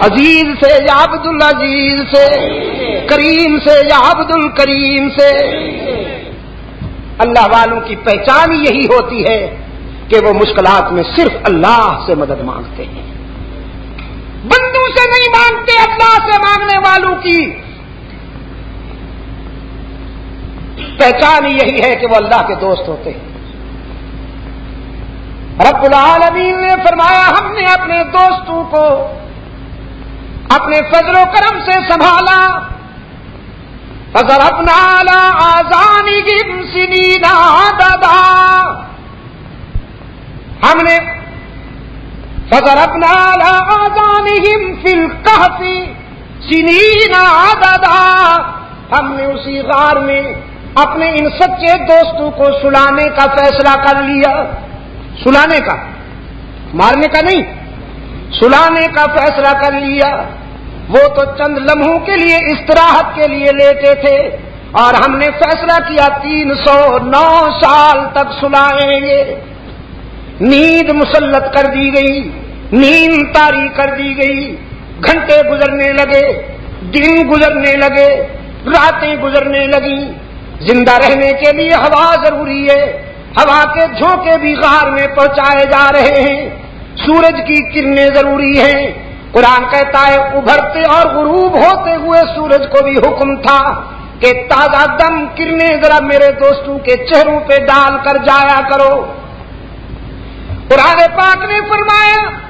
عزیز سے یا عبد العزیز سے؟ کریم سے یا عبد الکریم سے؟ اللہ والوں کی پہچان یہی ہوتی ہے کہ وہ مشکلات میں صرف اللہ سے مدد مانگتے ہیں۔ بندو سے نہیں مانگتے اللہ سے مانگنے والوں کی؟ پہچان یہی ہے کہ وہ اللہ کے دوست ہوتے ہیں۔ رب العالمین نے فرمایا، ہم نے اپنے دوستوں کو اپنے فضل و کرم سے سنبھالا۔ فضر اپنا آزانی گم سنی دادا ہم نے فضر اپنا آزانی گم فل کافی سنی دادا ہم نے اسی غار میں اپنے ان سچے دوستوں کو سلانے کا فیصلہ کر لیا. سلانے کا؟ مارنے کا نہیں. سلانے کا فیصلہ کر لیا. وہ تو چند لمحوں کے لیے استراحت کے لیے لیتے تھے اور ہم نے فیصلہ کیا تین سو نو سال تک سلائیں گے. نیند مسلط کر دی گئی. نیند تاری کر دی گئی۔ گھنٹے گزرنے لگے، دن گزرنے لگے، راتیں گزرنے لگی۔ زندہ رہنے کے لیے ہوا ضروری ہے، ہوا کے جھونکے بھی غار میں پہنچائے جا رہے ہیں۔ سورج کی کرنیں ضروری ہیں۔ قرآن کہتا ہے، ابھرتے اور غروب ہوتے ہوئے سورج کو بھی حکم تھا کہ تازہ دم کرنے ذرا میرے دوستوں کے چہروں پہ ڈال کر جایا کرو۔ قرآن پاک نے فرمایا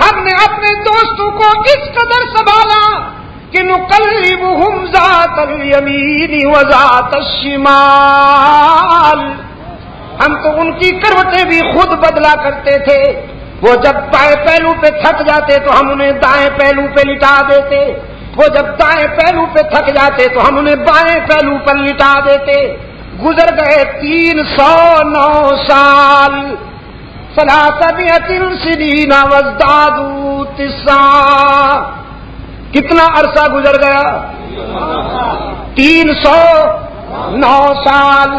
ہم نے اپنے دوستوں کو اس قدر سنبھالا کہ نقلبهم ذات اليمين وذات الشمال۔ ہم تو ان کی کروٹیں بھی خود بدلا کرتے تھے۔ وہ جب بائیں پہلو پہ تھک جاتے تو ہم انہیں دائیں پہلو پہ لٹا دیتے۔ وہ جب دائیں پہلو پہ تھک جاتے تو ہم انہیں بائیں پہلو پر لٹا دیتے۔ گزر گئے تین سو نو سال۔ سلاسبیتن سنینا وزدادو تسا کتنا عرصہ گزر گیا؟ تین سو نو سال۔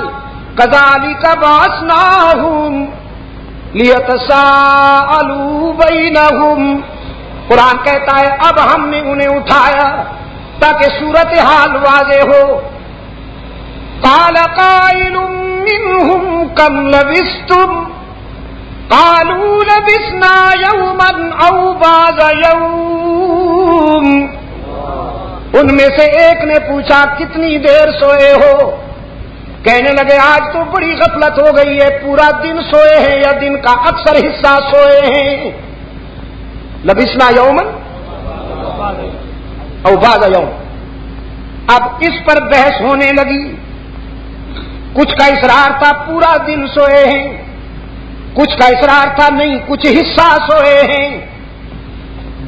کزالی کا باس نہ ہوں الو قرآن کہتا ہے، اب ہم نے انہیں اٹھایا تاکہ صورت حال واضح ہو۔ قال قائل منهم كم لبستم قالوا لبسنا يوما او بعض يوم۔ ان میں سے ایک نے پوچھا کتنی دیر سوئے ہو؟ کہنے لگے، آج تو بڑی غفلت ہو گئی ہے، پورا دن سوئے ہیں یا دن کا اکثر حصہ سوئے ہیں؟ لبسنا یومن او بعض یوم۔ اب اس پر بحث ہونے لگی۔ کچھ کا اصرار تھا، پورا دن سوئے ہیں۔ کچھ کا اصرار تھا نہیں، کچھ حصہ سوئے ہیں۔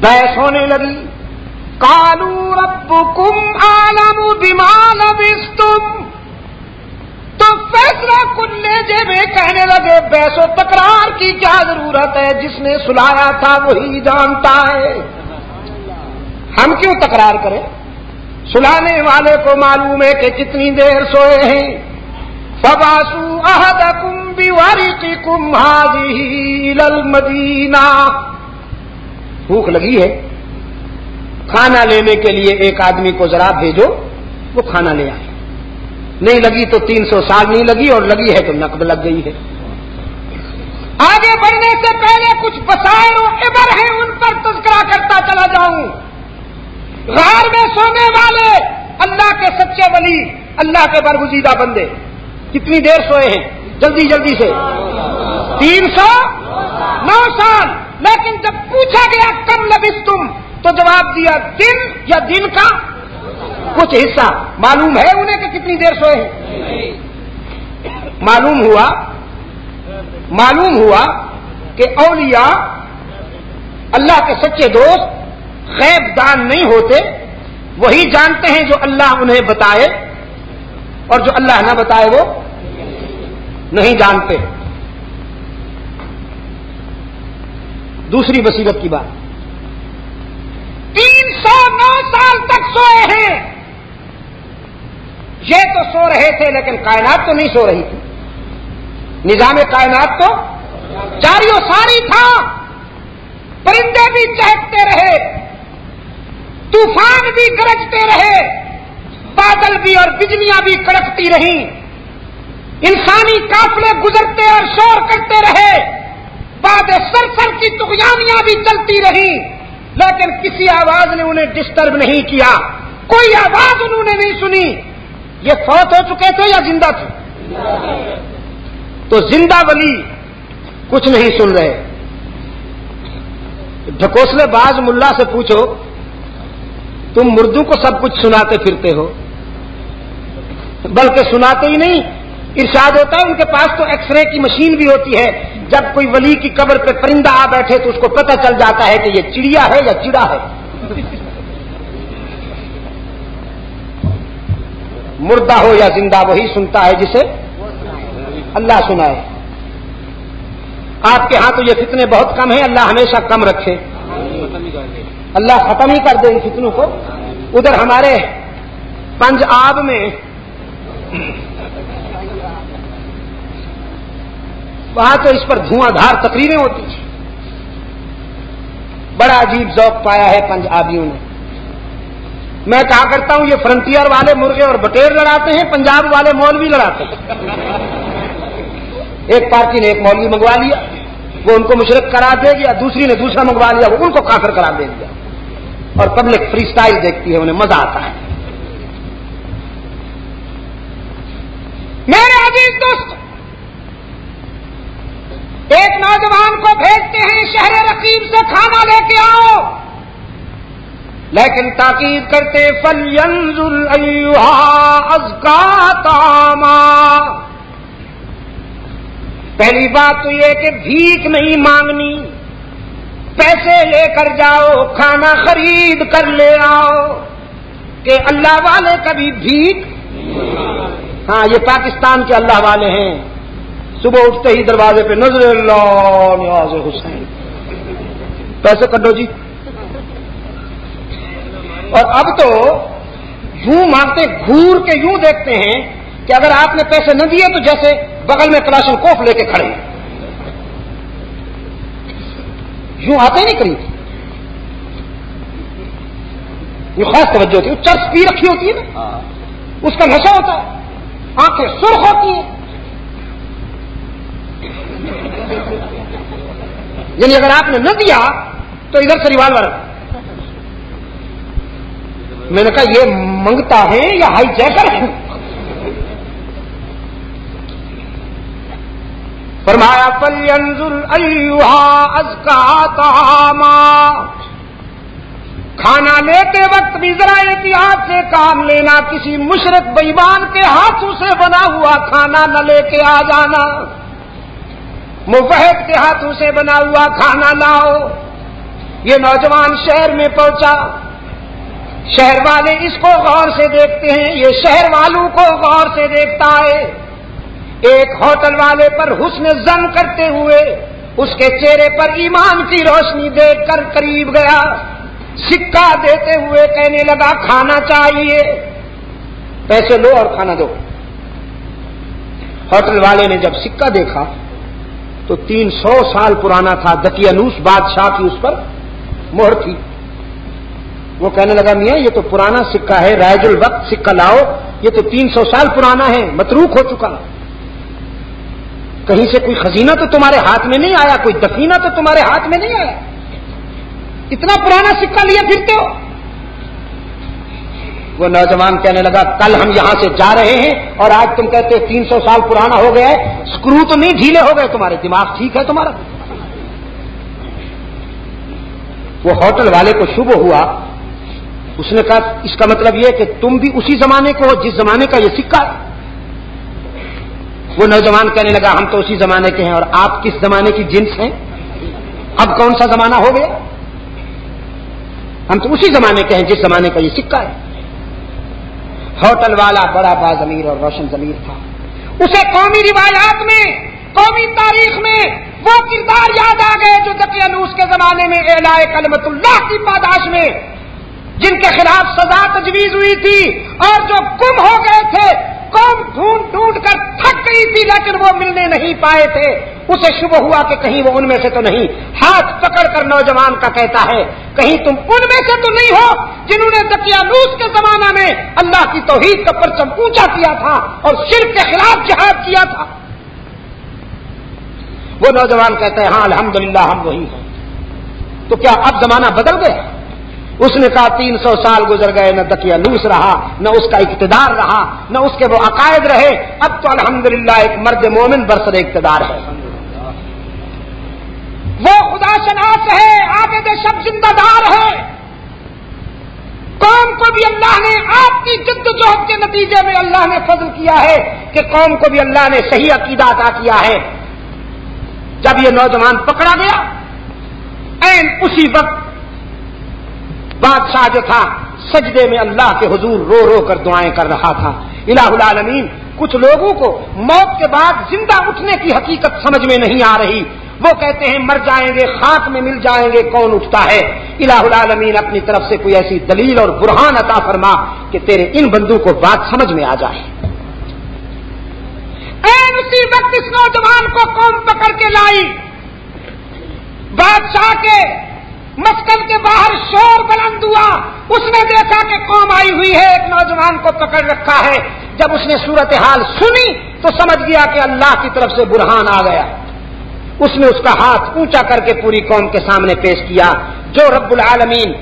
بحث ہونے لگی۔ کالو رب کم آلم بیمان تم تو فیصلہ کلے جے میں کہنے لگے، بحث و تکرار کی کیا ضرورت ہے؟ جس نے سلایا تھا وہی جانتا ہے۔ ہم کیوں تکرار کریں؟ سلانے والے کو معلوم ہے کہ کتنی دیر سوئے ہیں۔ فباسو احد کم بیواری کی کم مدینہ بھوک لگی ہے؟ کھانا لینے کے لیے ایک آدمی کو ذرا بھیجو، وہ کھانا لے آئے۔ نہیں لگی تو تین سو سال نہیں لگی اور لگی ہے تو نقد لگ گئی ہے۔ آگے بڑھنے سے پہلے کچھ بسائر و عبر ہیں، ان پر تذکرہ کرتا چلا جاؤں۔ غار میں سونے والے، اللہ کے سچے ولی، اللہ کے برگزیدہ بندے۔ کتنی دیر سوئے ہیں؟ جلدی جلدی سے۔ تین سو نو سال۔ لیکن جب پوچھا گیا کم لبس تم تو جواب دیا دن یا دن کا کچھ حصہ۔ معلوم ہے انہیں کہ کتنی دیر سوئے ہیں؟ معلوم ہوا معلوم ہوا کہ اولیاء اللہ کے سچے دوست غیب دان نہیں ہوتے۔ وہی جانتے ہیں جو اللہ انہیں بتائے اور جو اللہ نہ بتائے وہ نہیں جانتے۔ دوسری مصیبت کی بات۔ تین سو نو سال تک سوئے ہیں۔ یہ تو سو رہے تھے لیکن کائنات تو نہیں سو رہی تھی۔ نظام کائنات تو جاری و ساری تھا۔ پرندے بھی چہکتے رہے۔ طوفان بھی گرجتے رہے۔ بادل بھی اور بجلیاں بھی کڑکتی رہیں۔ انسانی قافلے گزرتے اور شور کرتے رہے۔ بعد سر سر کی تغیانیاں بھی چلتی رہی لیکن کسی آواز نے انہیں ڈسٹرب نہیں کیا۔ کوئی آواز انہوں نے نہیں سنی۔ یہ فوت ہو چکے تھے یا زندہ تھے؟ تو زندہ ولی کچھ نہیں سن رہے۔ ڈھکوسلے باز ملا سے پوچھو، تم مردوں کو سب کچھ سناتے پھرتے ہو؟ بلکہ سناتے ہی نہیں ارشاد ہوتا ہے ان کے پاس تو ایکس رے کی مشین بھی ہوتی ہے۔ جب کوئی ولی کی قبر پہ پرندہ آ بیٹھے تو اس کو پتہ چل جاتا ہے کہ یہ چڑیا ہے یا چڑا ہے۔ مردہ ہو یا زندہ وہی سنتا ہے جسے اللہ سنائے۔ آپ کے ہاں تو یہ فتنے بہت کم ہیں، اللہ ہمیشہ کم رکھے۔ اللہ ختم ہی کر دے ان فتنوں کو۔ ادھر ہمارے پنج آب میں وہاں تو اس پر دھواں دھار تقریریں ہوتی تھی بڑا عجیب ذوق پایا ہے پنجابیوں نے۔ میں کہا کرتا ہوں یہ فرنٹیئر والے مرغے اور بٹیر لڑاتے ہیں، پنجاب والے مولوی لڑاتے ہیں۔ ایک پارٹی نے ایک مولوی منگوا لیا، وہ ان کو مشرق کرا دے گیا، دوسری نے دوسرا منگوا لیا، وہ ان کو کافر کرا دے گیا اور پبلک فری سٹائل دیکھتی ہے، انہیں مزہ آتا ہے۔ میرے عزیز دوست ایک نوجوان کو بھیجتے ہیں شہر رقیب سے کھانا لے کے آؤ۔ لیکن تاکید کرتے فل تاما پہلی بات تو یہ کہ بھیک نہیں مانگنی۔ پیسے لے کر جاؤ، کھانا خرید کر لے آؤ۔ کہ اللہ والے کبھی بھیک؟ ہاں یہ پاکستان کے اللہ والے ہیں۔ صبح اٹھتے ہی دروازے پہ نظر اللہ نیاز حسین۔ پیسے کڈو جی۔ اور اب تو یوں مانگتے گور کے یوں دیکھتے ہیں کہ اگر آپ نے پیسے نہ دیے تو جیسے بغل میں کلاشن کوف لے کے کھڑے۔ یوں آتے نہیں قریب یہ خاص توجہ ہوتی ہے چرچ پی رکھی ہوتی ہے نا۔ ہاں۔ اس کا نشہ ہوتا ہے آنکھیں سرخ ہوتی ہیں۔ یعنی اگر آپ نے نہ دیا تو ادھر سے ریوالور میں نے کہا، یہ منگتا ہے یا ہائی جیکر ہے؟ فرمایا پل از کا کھانا لیتے وقت بھی ذرا احتیاط سے کام لینا، کسی مشرق بیمان کے ہاتھوں سے بنا ہوا کھانا نہ لے کے آ جانا۔ مفہد کے ہاتھوں سے بنا ہوا کھانا لاؤ۔ یہ نوجوان شہر میں پہنچا۔ شہر والے اس کو غور سے دیکھتے ہیں۔ یہ شہر والوں کو غور سے دیکھتا ہے۔ ایک ہوٹل والے پر حسن زن کرتے ہوئے اس کے چہرے پر ایمان کی روشنی دیکھ کر قریب گیا۔ سکہ دیتے ہوئے کہنے لگا، کھانا چاہیے۔ پیسے لو اور کھانا دو۔ ہوٹل والے نے جب سکہ دیکھا تو تین سو سال پرانا تھا۔ دکیانوس بادشاہ کی اس پر مہر تھی۔ وہ کہنے لگا، میاں، یہ تو پرانا سکہ ہے، رائج الوقت سکہ لاؤ۔ یہ تو تین سو سال پرانا ہے، متروک ہو چکا۔ کہیں سے کوئی خزینہ تو تمہارے ہاتھ میں نہیں آیا؟ کوئی دفینہ تو تمہارے ہاتھ میں نہیں آیا؟ اتنا پرانا سکہ لیے پھرتے ہو۔ وہ نوجوان کہنے لگا، کل ہم یہاں سے جا رہے ہیں اور آج تم کہتے تین سو سال پرانا ہو گیا ہے اسکرو تو نہیں، ڈھیلے ہو گئے تمہارے، دماغ ٹھیک ہے تمہارا؟ وہ ہوٹل والے کو شبہ ہوا، اس نے کہا، اس کا مطلب یہ کہ تم بھی اسی زمانے کو ہو، جس زمانے کا یہ سکہ ہے. وہ نوجوان کہنے لگا، ہم تو اسی زمانے کے ہیں اور آپ کس زمانے کی جنس ہیں؟ اب کون سا زمانہ ہو گیا؟ ہم تو اسی زمانے کے ہیں، جس زمانے کا یہ سکہ ہے. ہوٹل والا بڑا با ضمیر اور روشن ضمیر تھا۔ اسے قومی روایات میں، قومی تاریخ میں وہ کردار یاد آ گئے جو دقیانوس کے زمانے میں اعلی کلمت اللہ کی پاداش میں جن کے خلاف سزا تجویز ہوئی تھی اور جو گم ہو گئے تھے، قوم ڈھونڈ ڈھونڈ کر تھک گئی تھی، لیکن وہ ملنے نہیں پائے تھے۔ اسے شبہ ہوا کہ کہیں وہ ان میں سے تو نہیں۔ ہاتھ پکڑ کر نوجوان کا کہتا ہے، کہیں تم ان میں سے تو نہیں ہو جنہوں نے دقیانوس کے زمانہ میں اللہ کی توحید کا پرچم اونچا کیا تھا اور شرک کے خلاف جہاد کیا تھا۔ وہ نوجوان کہتے ہیں ہاں الحمدللہ، ہم وہی ہیں۔ تو کیا اب زمانہ بدل گیا؟ اس نے کہا تین سو سال گزر گئے، نہ دکیا لوس رہا، نہ اس کا اقتدار رہا، نہ اس کے وہ عقائد رہے۔ اب تو الحمدللہ ایک مرد مومن برسر اقتدار ہے۔ وہ خدا شناس ہے آبد شب زندہ دار ہے۔ قوم کو بھی اللہ نے آپ کی جد جہد کے نتیجے میں اللہ نے فضل کیا ہے کہ قوم کو بھی اللہ نے صحیح عقیدہ عطا کیا ہے۔ جب یہ نوجوان پکڑا گیا این اسی وقت بادشاہ جو تھا، سجدے میں اللہ کے حضور رو رو کر دعائیں کر رہا تھا۔ الہ العالمین، کچھ لوگوں کو موت کے بعد زندہ اٹھنے کی حقیقت سمجھ میں نہیں آ رہی۔ وہ کہتے ہیں، مر جائیں گے، خاک میں مل جائیں گے، کون اٹھتا ہے؟ الہ العالمین، اپنی طرف سے کوئی ایسی دلیل اور برہان عطا فرما کہ تیرے ان بندوں کو بات سمجھ میں آ جائے۔ این اسی وقت اس نوجوان کو قوم پکڑ کے لائی۔ بادشاہ کے مسکن کے باہر شور بلند ہوا۔ اس نے دیکھا کہ قوم آئی ہوئی ہے، ایک نوجوان کو پکڑ رکھا ہے۔ جب اس نے صورت حال سنی تو سمجھ گیا کہ اللہ کی طرف سے برہان آ گیا۔ اس نے اس کا ہاتھ اونچا کر کے پوری قوم کے سامنے پیش کیا، جو رب العالمین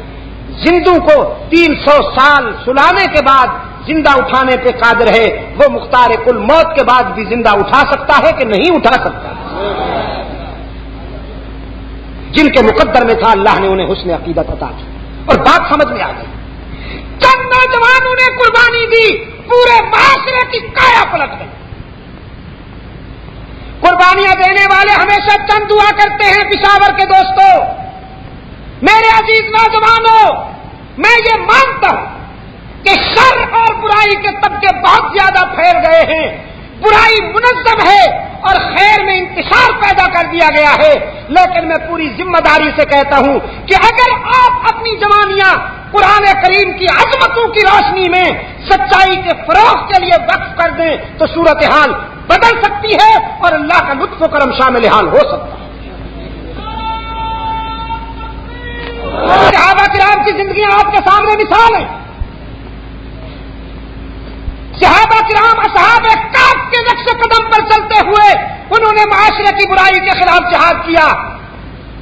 زندوں کو تین سو سال سلانے کے بعد زندہ اٹھانے پہ قادر ہے۔ وہ مختار کل موت کے بعد بھی زندہ اٹھا سکتا ہے کہ نہیں اٹھا سکتا؟ جن کے مقدر میں تھا اللہ نے انہیں حسن عقیدت عطا کی۔ اور بات سمجھ میں آ گئی۔ چند نوجوانوں نے قربانی دی، پورے معاشرے کی کایا پلٹ گئی۔ قربانیاں دینے والے ہمیشہ چند دعا کرتے ہیں، پشاور کے دوستوں میرے عزیز نوجوانوں، میں یہ مانتا ہوں کہ شر اور برائی کے طبقے بہت زیادہ پھیل گئے ہیں۔ برائی منظم ہے اور خیر میں انتشار پیدا کر دیا گیا ہے۔ لیکن میں پوری ذمہ داری سے کہتا ہوں کہ اگر آپ اپنی جوانیاں قرآن کریم کی عظمتوں کی روشنی میں سچائی کے فروغ کے لیے وقف کر دیں تو صورتحال بدل سکتی ہے اور اللہ کا لطف و کرم شامل حال ہو سکتا ہے۔ کرام کی زندگیاں آپ کے سامنے مثال ہیں۔ صحابہ کرام، اصحاب کاف کے نقش قدم پر چلتے ہوئے انہوں نے معاشرے کی برائی کے خلاف جہاد کیا۔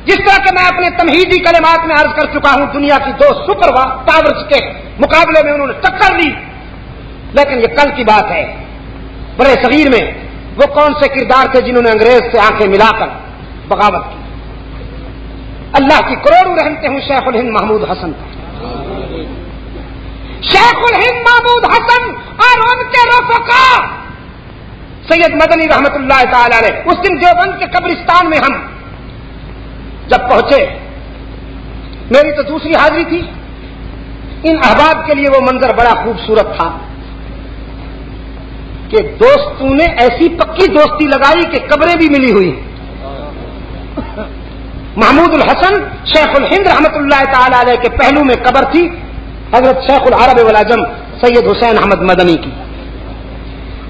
جس طرح کہ میں اپنے تمہیدی کلمات میں عرض کر چکا ہوں، دنیا کی دو سپر ٹاورس کے مقابلے میں انہوں نے ٹکر لی۔ لیکن یہ کل کی بات ہے۔ بڑے صغیر میں وہ کون سے کردار تھے جنہوں نے انگریز سے آنکھیں ملا کر بغاوت کی؟ اللہ کی کروڑوں رہتے ہوں شیخ الہند محمود حسن۔ شیخ الہند محمود حسن اور ان کے رفقا۔ سید مدنی رحمت اللہ تعالی علیہ، اس دن دیوبند کے قبرستان میں ہم جب پہنچے، میری تو دوسری حاضری تھی۔ ان احباب کے لیے وہ منظر بڑا خوبصورت تھا کہ دوستوں نے ایسی پکی دوستی لگائی کہ قبریں بھی ملی ہوئی۔ محمود الحسن، شیخ الہند رحمت اللہ تعالی علیہ کے پہلو میں قبر تھی۔ حضرت شیخ العرب والم سید حسین احمد مدنی کی۔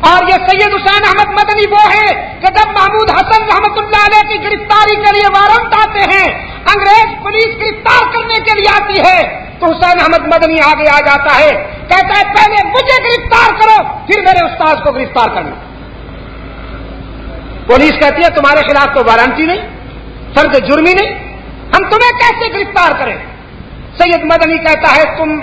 اور یہ سید حسین احمد مدنی وہ ہے کہ جب محمود حسن رحمت اللہ علیہ کی گرفتاری کے لیے وارنٹ آتے ہیں، انگریز پولیس گرفتار کرنے کے لیے آتی ہے، تو حسین احمد مدنی آگے آ جاتا ہے، کہتا ہے، پہلے مجھے گرفتار کرو، پھر میرے استاد کو گرفتار کرنا۔ پولیس کہتی ہے، تمہارے خلاف تو وارنٹی نہیں، فرد جرمی نہیں، ہم تمہیں کیسے گرفتار کریں؟ سید مدنی کہتا ہے، تم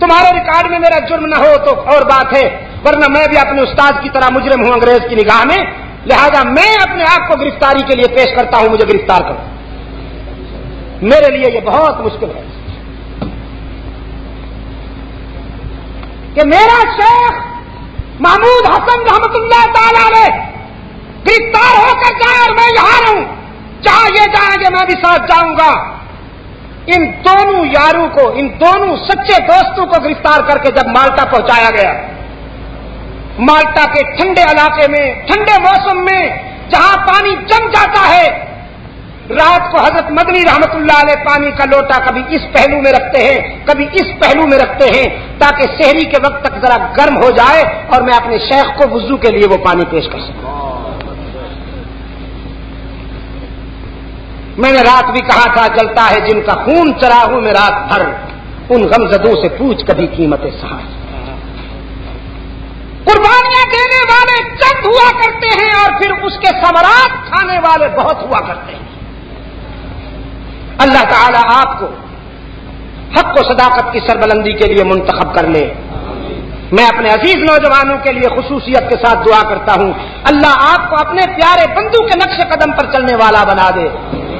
تمہارے ریکارڈ میں میرا جرم نہ ہو تو اور بات ہے، ورنہ میں بھی اپنے استاد کی طرح مجرم ہوں انگریز کی نگاہ میں۔ لہذا میں اپنے آپ کو گرفتاری کے لیے پیش کرتا ہوں، مجھے گرفتار کرو۔ میرے لیے یہ بہت مشکل ہے۔ کہ میرا شیخ محمود حسن رحمت اللہ تعالی علیہ گرفتار ہو کر جائے اور میں یہاں رہوں۔ جہاں یہ جائیں گے، میں بھی ساتھ جاؤں گا۔ ان دونوں یاروں کو، ان دونوں سچے دوستوں کو گرفتار کر کے جب مالٹا پہنچایا گیا۔ مالٹا کے ٹھنڈے علاقے میں، ٹھنڈے موسم میں جہاں پانی جم جاتا ہے، رات کو حضرت مدنی رحمت اللہ علیہ پانی کا لوٹا کبھی اس پہلو میں رکھتے ہیں، کبھی اس پہلو میں رکھتے ہیں، تاکہ شہری کے وقت تک ذرا گرم ہو جائے اور میں اپنے شیخ کو وضو کے لیے وہ پانی پیش کر سکوں۔ میں نے رات بھی کہا تھا، جلتا ہے جن کا خون چرا ہوں میں رات بھر ان غمزدوں سے پوچھ کبھی قیمت سہار قربانیاں دینے والے چند ہوا کرتے ہیں اور پھر اس کے سمراٹ کھانے والے بہت ہوا کرتے ہیں۔ اللہ تعالی آپ کو حق و صداقت کی سربلندی کے لیے منتخب کر لے۔ میں اپنے عزیز نوجوانوں کے لیے خصوصیت کے ساتھ دعا کرتا ہوں۔ اللہ آپ کو اپنے پیارے بندو کے نقش قدم پر چلنے والا بنا دے۔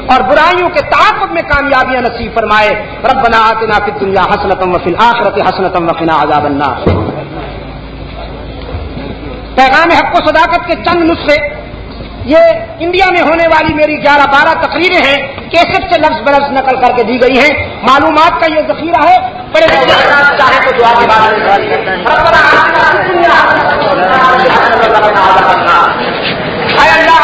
اور برائیوں کے تعاقب میں کامیابیاں نصیب فرمائے۔ ربنا آتنا فی الدنیا حسنتم وفی الاخرت حسنتم وقنا عذاب النار۔ پیغام حق و صداقت کے چند نسخے۔ یہ انڈیا میں ہونے والی میری گیارہ بارہ تقریریں ہیں کیسٹ سے لفظ بلفظ نقل کر کے دی گئی ہیں۔ معلومات کا یہ ذخیرہ ہے۔ بڑے چاہے تو دعا اللہ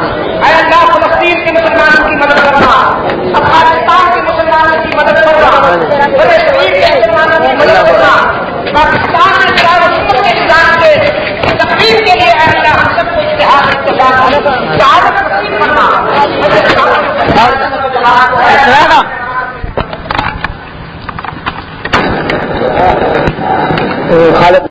اے اللہ، فلسطین کے مسلمانوں کی مدد کرنا۔ افغانستان کے مسلمانوں کی مدد کرنا۔ بڑے شریف کے مسلمانوں کی مدد کرنا۔ پاکستان میں سب کے نظام کے تقریر کے لیے اے اللہ، ہم سب کو اشتہار کے ساتھ خالد